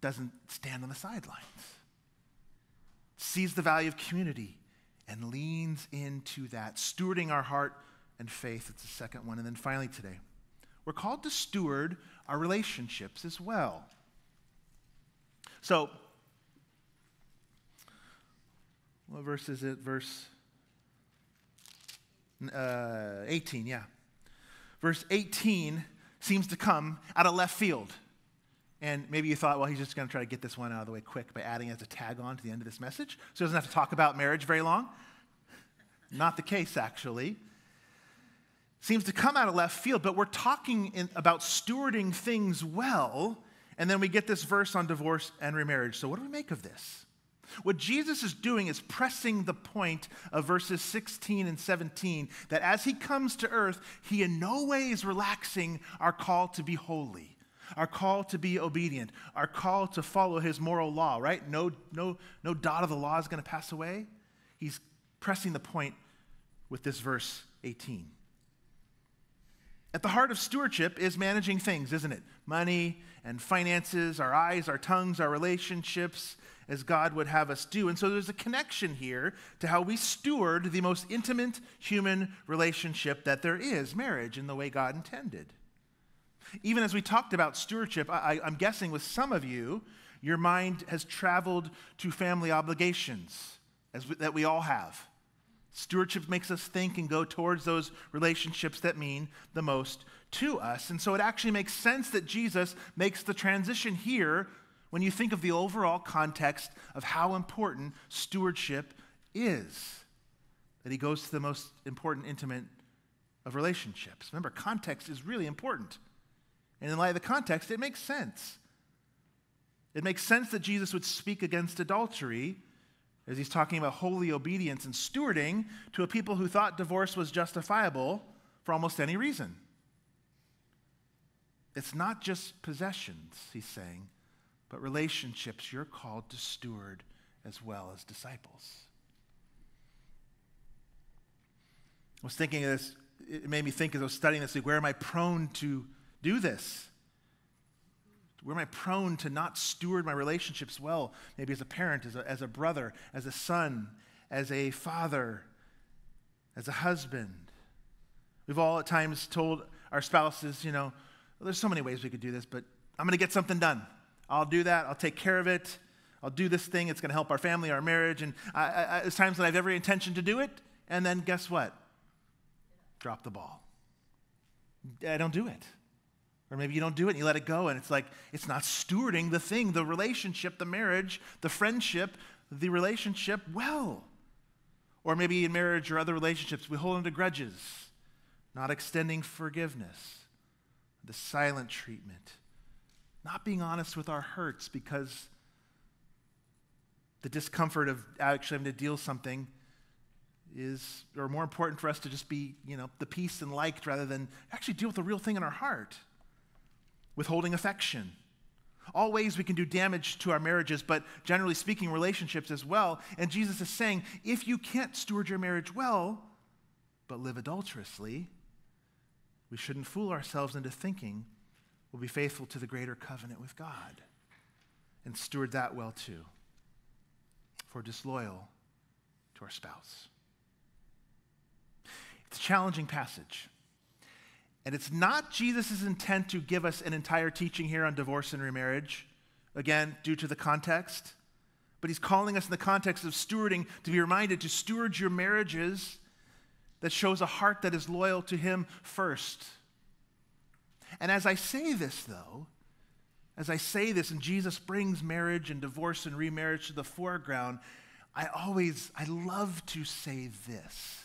doesn't stand on the sidelines, sees the value of community, and leans into that. Stewarding our heart and faith, it's the second one. And then finally, today, we're called to steward our relationships as well. So, what verse is it? Verse uh, 18, yeah. Verse 18 seems to come out of left field. And maybe you thought, well, he's just going to try to get this one out of the way quick by adding as a tag on to the end of this message. So he doesn't have to talk about marriage very long. Not the case, actually. Seems to come out of left field, but we're talking in, about stewarding things well. And then we get this verse on divorce and remarriage. So, what do we make of this? What Jesus is doing is pressing the point of verses 16 and 17 that as he comes to earth, he in no way is relaxing our call to be holy, our call to be obedient, our call to follow his moral law, right? No, no, no dot of the law is going to pass away. He's pressing the point with this verse 18. At the heart of stewardship is managing things, isn't it? Money and finances, our eyes, our tongues, our relationships, as God would have us do. And so there's a connection here to how we steward the most intimate human relationship that there is marriage in the way God intended. Even as we talked about stewardship, I, am guessing with some of you, your mind has traveled to family obligations as we, that we all have. Stewardship makes us think and go towards those relationships that mean the most to us. And so it actually makes sense that Jesus makes the transition here when you think of the overall context of how important stewardship is. That he goes to the most important, intimate of relationships. Remember, context is really important. And in light of the context, it makes sense. It makes sense that Jesus would speak against adultery as he's talking about holy obedience and stewarding to a people who thought divorce was justifiable for almost any reason. It's not just possessions, he's saying, but relationships you're called to steward as well as disciples. I was thinking of this, it made me think as I was studying this, like, where am I prone to do this? Where am I prone to not steward my relationships well? Maybe as a parent, as a, as a brother, as a son, as a father, as a husband. We've all at times told our spouses, you know, well, there's so many ways we could do this, but I'm going to get something done. I'll do that. I'll take care of it. I'll do this thing. It's going to help our family, our marriage. And I, I, there's times that I have every intention to do it, and then guess what? Drop the ball. I don't do it. Or maybe you don't do it and you let it go, and it's like it's not stewarding the thing, the relationship, the marriage, the friendship, the relationship well. Or maybe in marriage or other relationships, we hold on to grudges, not extending forgiveness, the silent treatment, not being honest with our hurts because the discomfort of actually having to deal something is, or more important for us to just be, you know, the peace and liked rather than actually deal with the real thing in our heart. Withholding affection. All ways we can do damage to our marriages, but generally speaking, relationships as well. And Jesus is saying if you can't steward your marriage well, but live adulterously, we shouldn't fool ourselves into thinking we'll be faithful to the greater covenant with God and steward that well too. For disloyal to our spouse. It's a challenging passage. And it's not Jesus' intent to give us an entire teaching here on divorce and remarriage, again, due to the context. But he's calling us in the context of stewarding to be reminded to steward your marriages that shows a heart that is loyal to him first. And as I say this, though, as I say this, and Jesus brings marriage and divorce and remarriage to the foreground, I always, I love to say this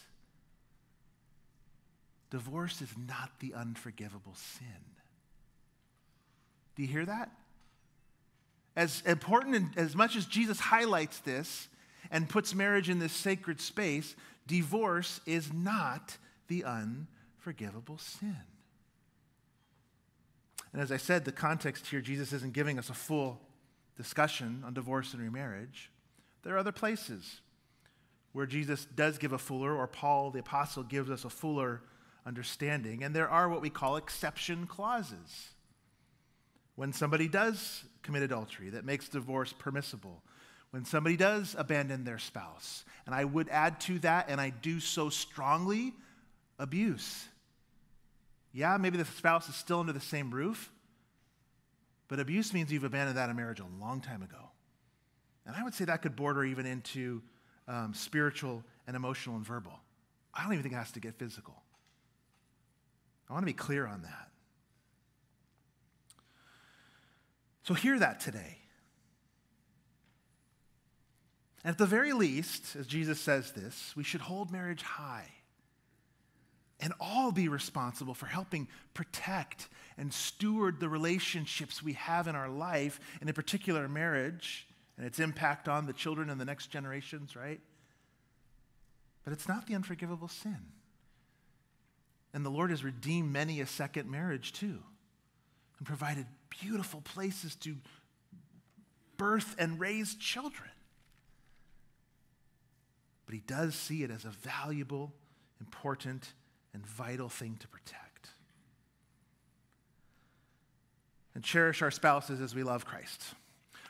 divorce is not the unforgivable sin. Do you hear that? As important and as much as Jesus highlights this and puts marriage in this sacred space, divorce is not the unforgivable sin. And as I said, the context here, Jesus isn't giving us a full discussion on divorce and remarriage. There are other places where Jesus does give a fuller, or Paul the Apostle gives us a fuller understanding. And there are what we call exception clauses. When somebody does commit adultery, that makes divorce permissible. When somebody does abandon their spouse. And I would add to that, and I do so strongly, abuse. Yeah, maybe the spouse is still under the same roof, but abuse means you've abandoned that marriage a long time ago. And I would say that could border even into um, spiritual and emotional and verbal. I don't even think it has to get physical. I want to be clear on that. So hear that today. And at the very least, as Jesus says this, we should hold marriage high and all be responsible for helping protect and steward the relationships we have in our life, and in particular, marriage and its impact on the children and the next generations, right? But it's not the unforgivable sin. And the Lord has redeemed many a second marriage too, and provided beautiful places to birth and raise children. But He does see it as a valuable, important, and vital thing to protect. And cherish our spouses as we love Christ.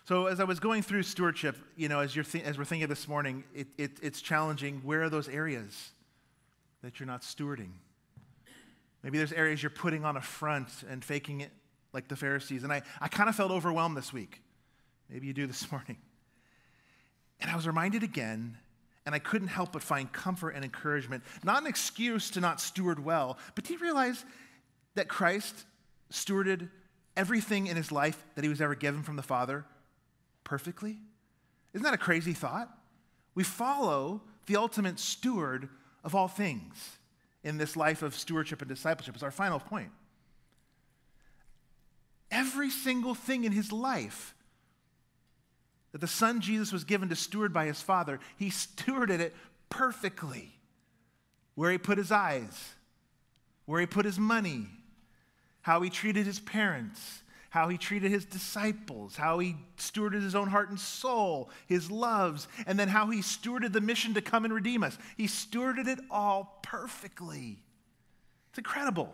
So, as I was going through stewardship, you know, as, you're th- as we're thinking this morning, it, it, it's challenging. Where are those areas that you're not stewarding? Maybe there's areas you're putting on a front and faking it like the Pharisees. And I, I kind of felt overwhelmed this week. Maybe you do this morning. And I was reminded again, and I couldn't help but find comfort and encouragement. Not an excuse to not steward well, but do you realize that Christ stewarded everything in his life that he was ever given from the Father perfectly? Isn't that a crazy thought? We follow the ultimate steward of all things in this life of stewardship and discipleship, is our final point. Every single thing in his life that the Son Jesus was given to steward by his Father, he stewarded it perfectly. Where he put his eyes, where he put his money, how he treated his parents, how he treated his disciples, how he stewarded his own heart and soul, his loves, and then how he stewarded the mission to come and redeem us. He stewarded it all perfectly. It's incredible.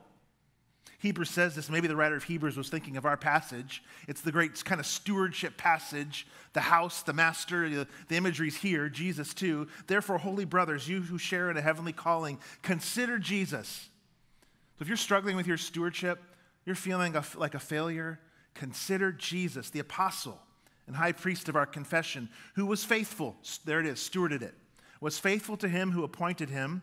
Hebrews says this. Maybe the writer of Hebrews was thinking of our passage. It's the great kind of stewardship passage the house, the master, the, the imagery's here, Jesus too. Therefore, holy brothers, you who share in a heavenly calling, consider Jesus. So if you're struggling with your stewardship, you're feeling a, like a failure, consider Jesus, the apostle and high priest of our confession, who was faithful. There it is, stewarded it. Was faithful to him who appointed him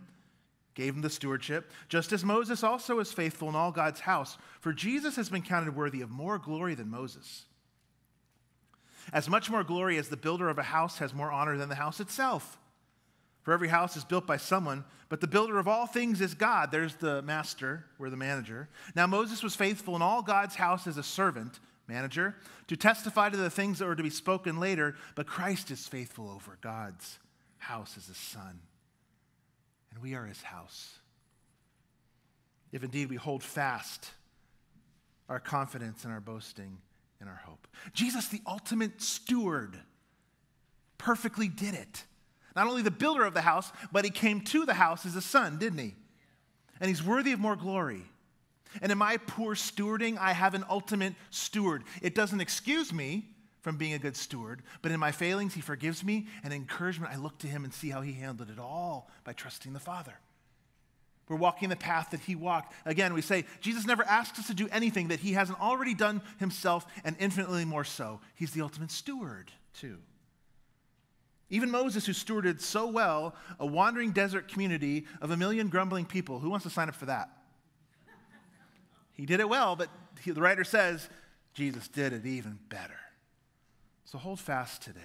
gave him the stewardship, just as Moses also is faithful in all God's house. For Jesus has been counted worthy of more glory than Moses. As much more glory as the builder of a house has more honor than the house itself. For every house is built by someone, but the builder of all things is God. There's the master, we're the manager. Now Moses was faithful in all God's house as a servant, manager, to testify to the things that were to be spoken later, but Christ is faithful over God's house as a son. And we are his house. If indeed we hold fast our confidence and our boasting and our hope. Jesus, the ultimate steward, perfectly did it. Not only the builder of the house, but he came to the house as a son, didn't he? And he's worthy of more glory. And in my poor stewarding, I have an ultimate steward. It doesn't excuse me from being a good steward, but in my failings, he forgives me. And encouragement, I look to him and see how he handled it all by trusting the Father. We're walking the path that he walked. Again, we say Jesus never asks us to do anything that he hasn't already done himself, and infinitely more so. He's the ultimate steward, too. Even Moses, who stewarded so well a wandering desert community of a million grumbling people, who wants to sign up for that? He did it well, but he, the writer says Jesus did it even better. So hold fast today.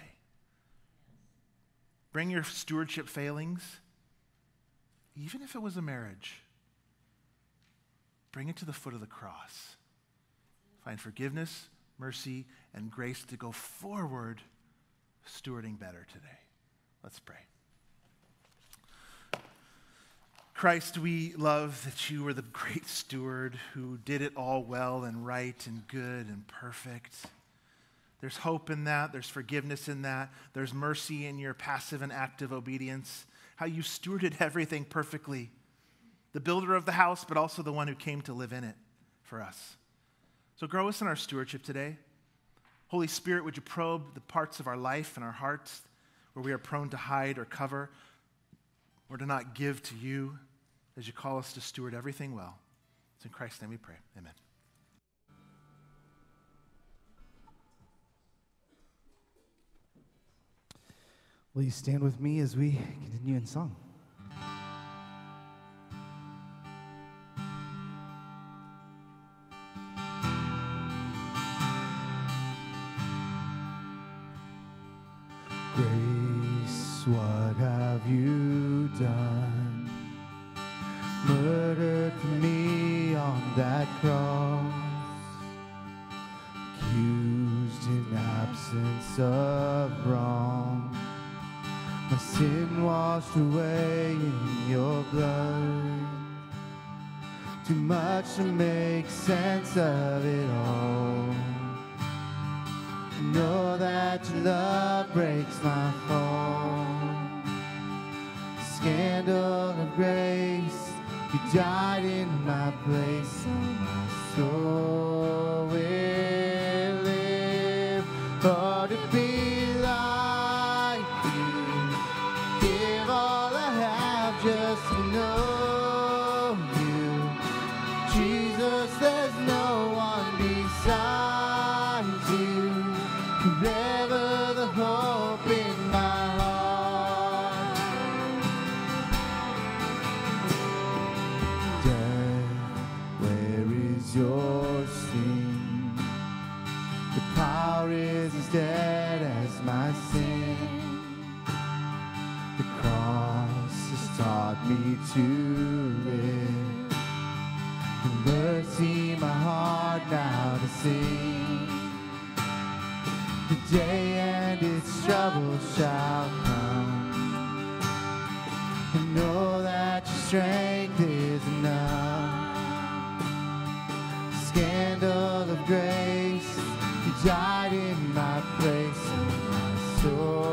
Bring your stewardship failings, even if it was a marriage, bring it to the foot of the cross. Find forgiveness, mercy, and grace to go forward, stewarding better today. Let's pray. Christ, we love that you were the great steward who did it all well and right and good and perfect. There's hope in that. There's forgiveness in that. There's mercy in your passive and active obedience. How you stewarded everything perfectly. The builder of the house, but also the one who came to live in it for us. So grow us in our stewardship today. Holy Spirit, would you probe the parts of our life and our hearts where we are prone to hide or cover or to not give to you as you call us to steward everything well. It's in Christ's name we pray. Amen. Will you stand with me as we continue in song? To make sense of soul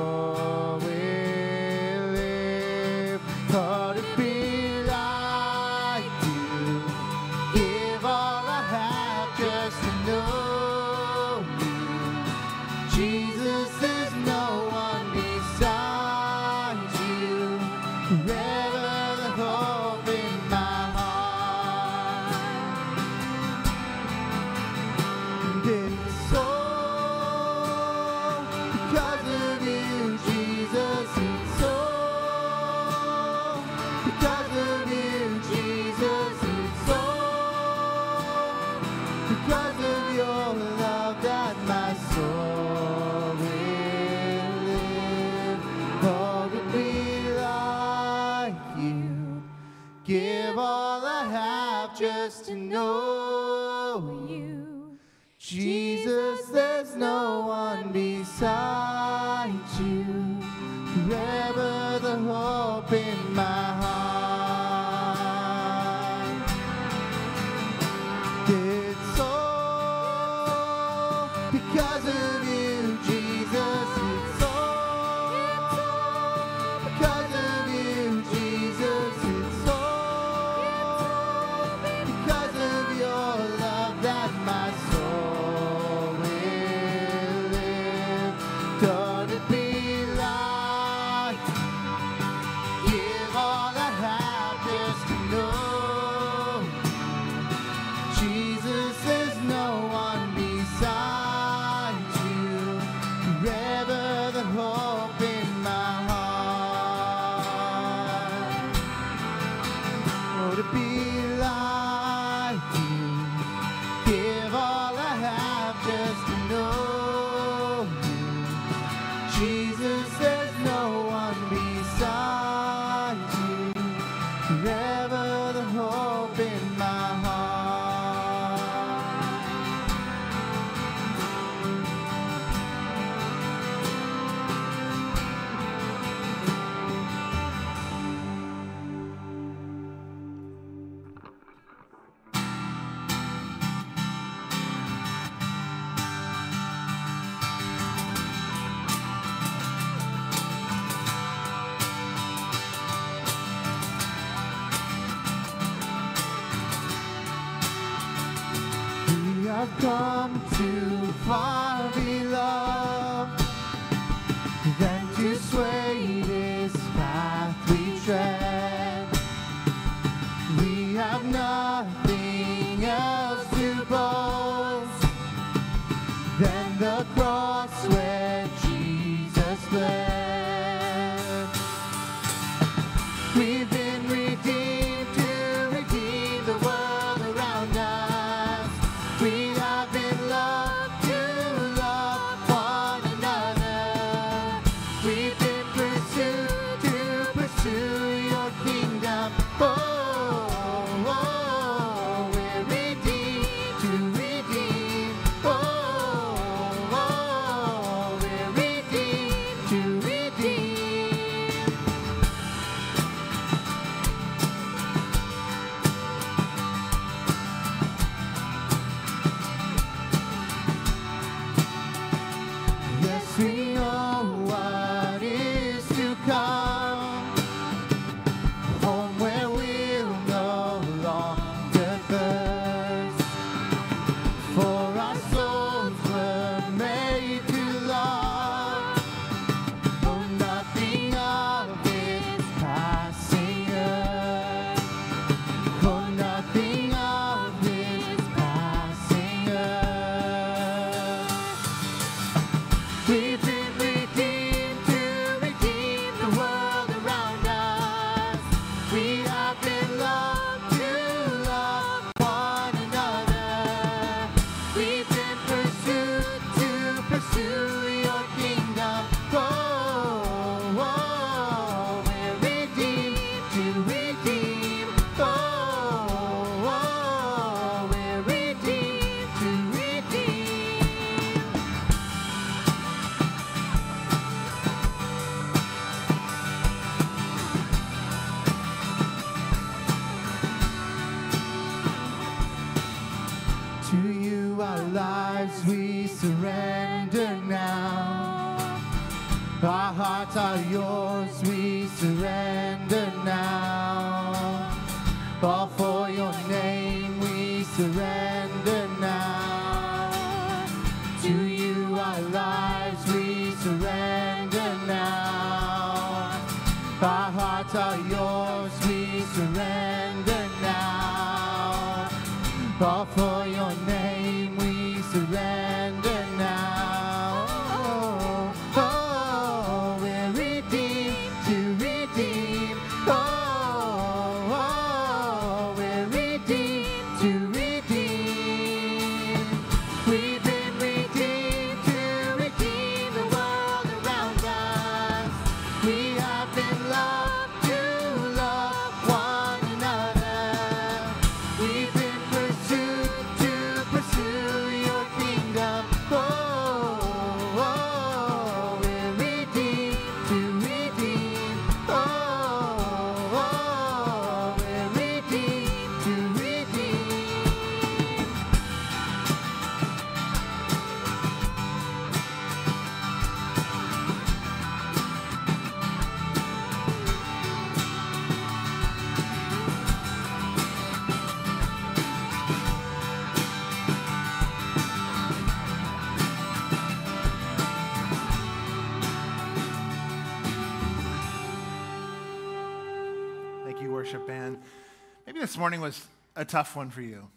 morning was a tough one for you.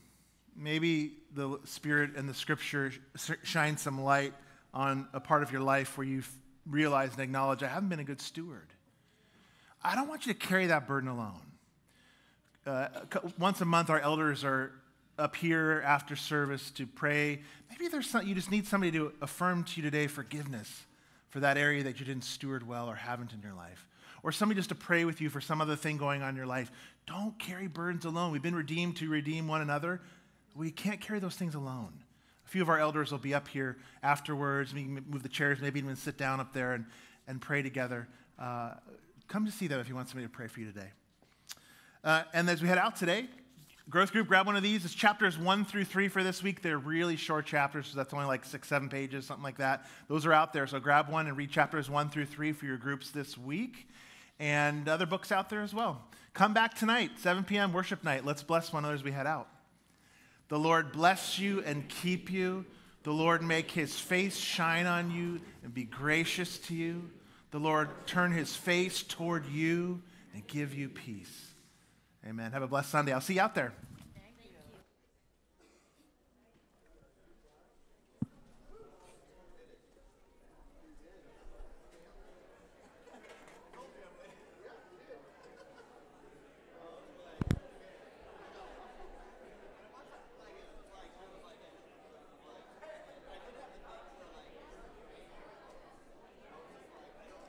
Maybe the Spirit and the Scripture shine some light on a part of your life where you've realized and acknowledged, I haven't been a good steward. I don't want you to carry that burden alone. Uh, once a month, our elders are up here after service to pray. Maybe there's some, you just need somebody to affirm to you today forgiveness for that area that you didn't steward well or haven't in your life. Or somebody just to pray with you for some other thing going on in your life. Don't carry burdens alone. We've been redeemed to redeem one another. We can't carry those things alone. A few of our elders will be up here afterwards. We can move the chairs, maybe even sit down up there and, and pray together. Uh, come to see them if you want somebody to pray for you today. Uh, and as we head out today, growth group, grab one of these. It's chapters one through three for this week. They're really short chapters, so that's only like six, seven pages, something like that. Those are out there. So grab one and read chapters one through three for your groups this week. And other books out there as well. Come back tonight, 7 p.m. worship night. Let's bless one another as we head out. The Lord bless you and keep you. The Lord make his face shine on you and be gracious to you. The Lord turn his face toward you and give you peace. Amen. Have a blessed Sunday. I'll see you out there.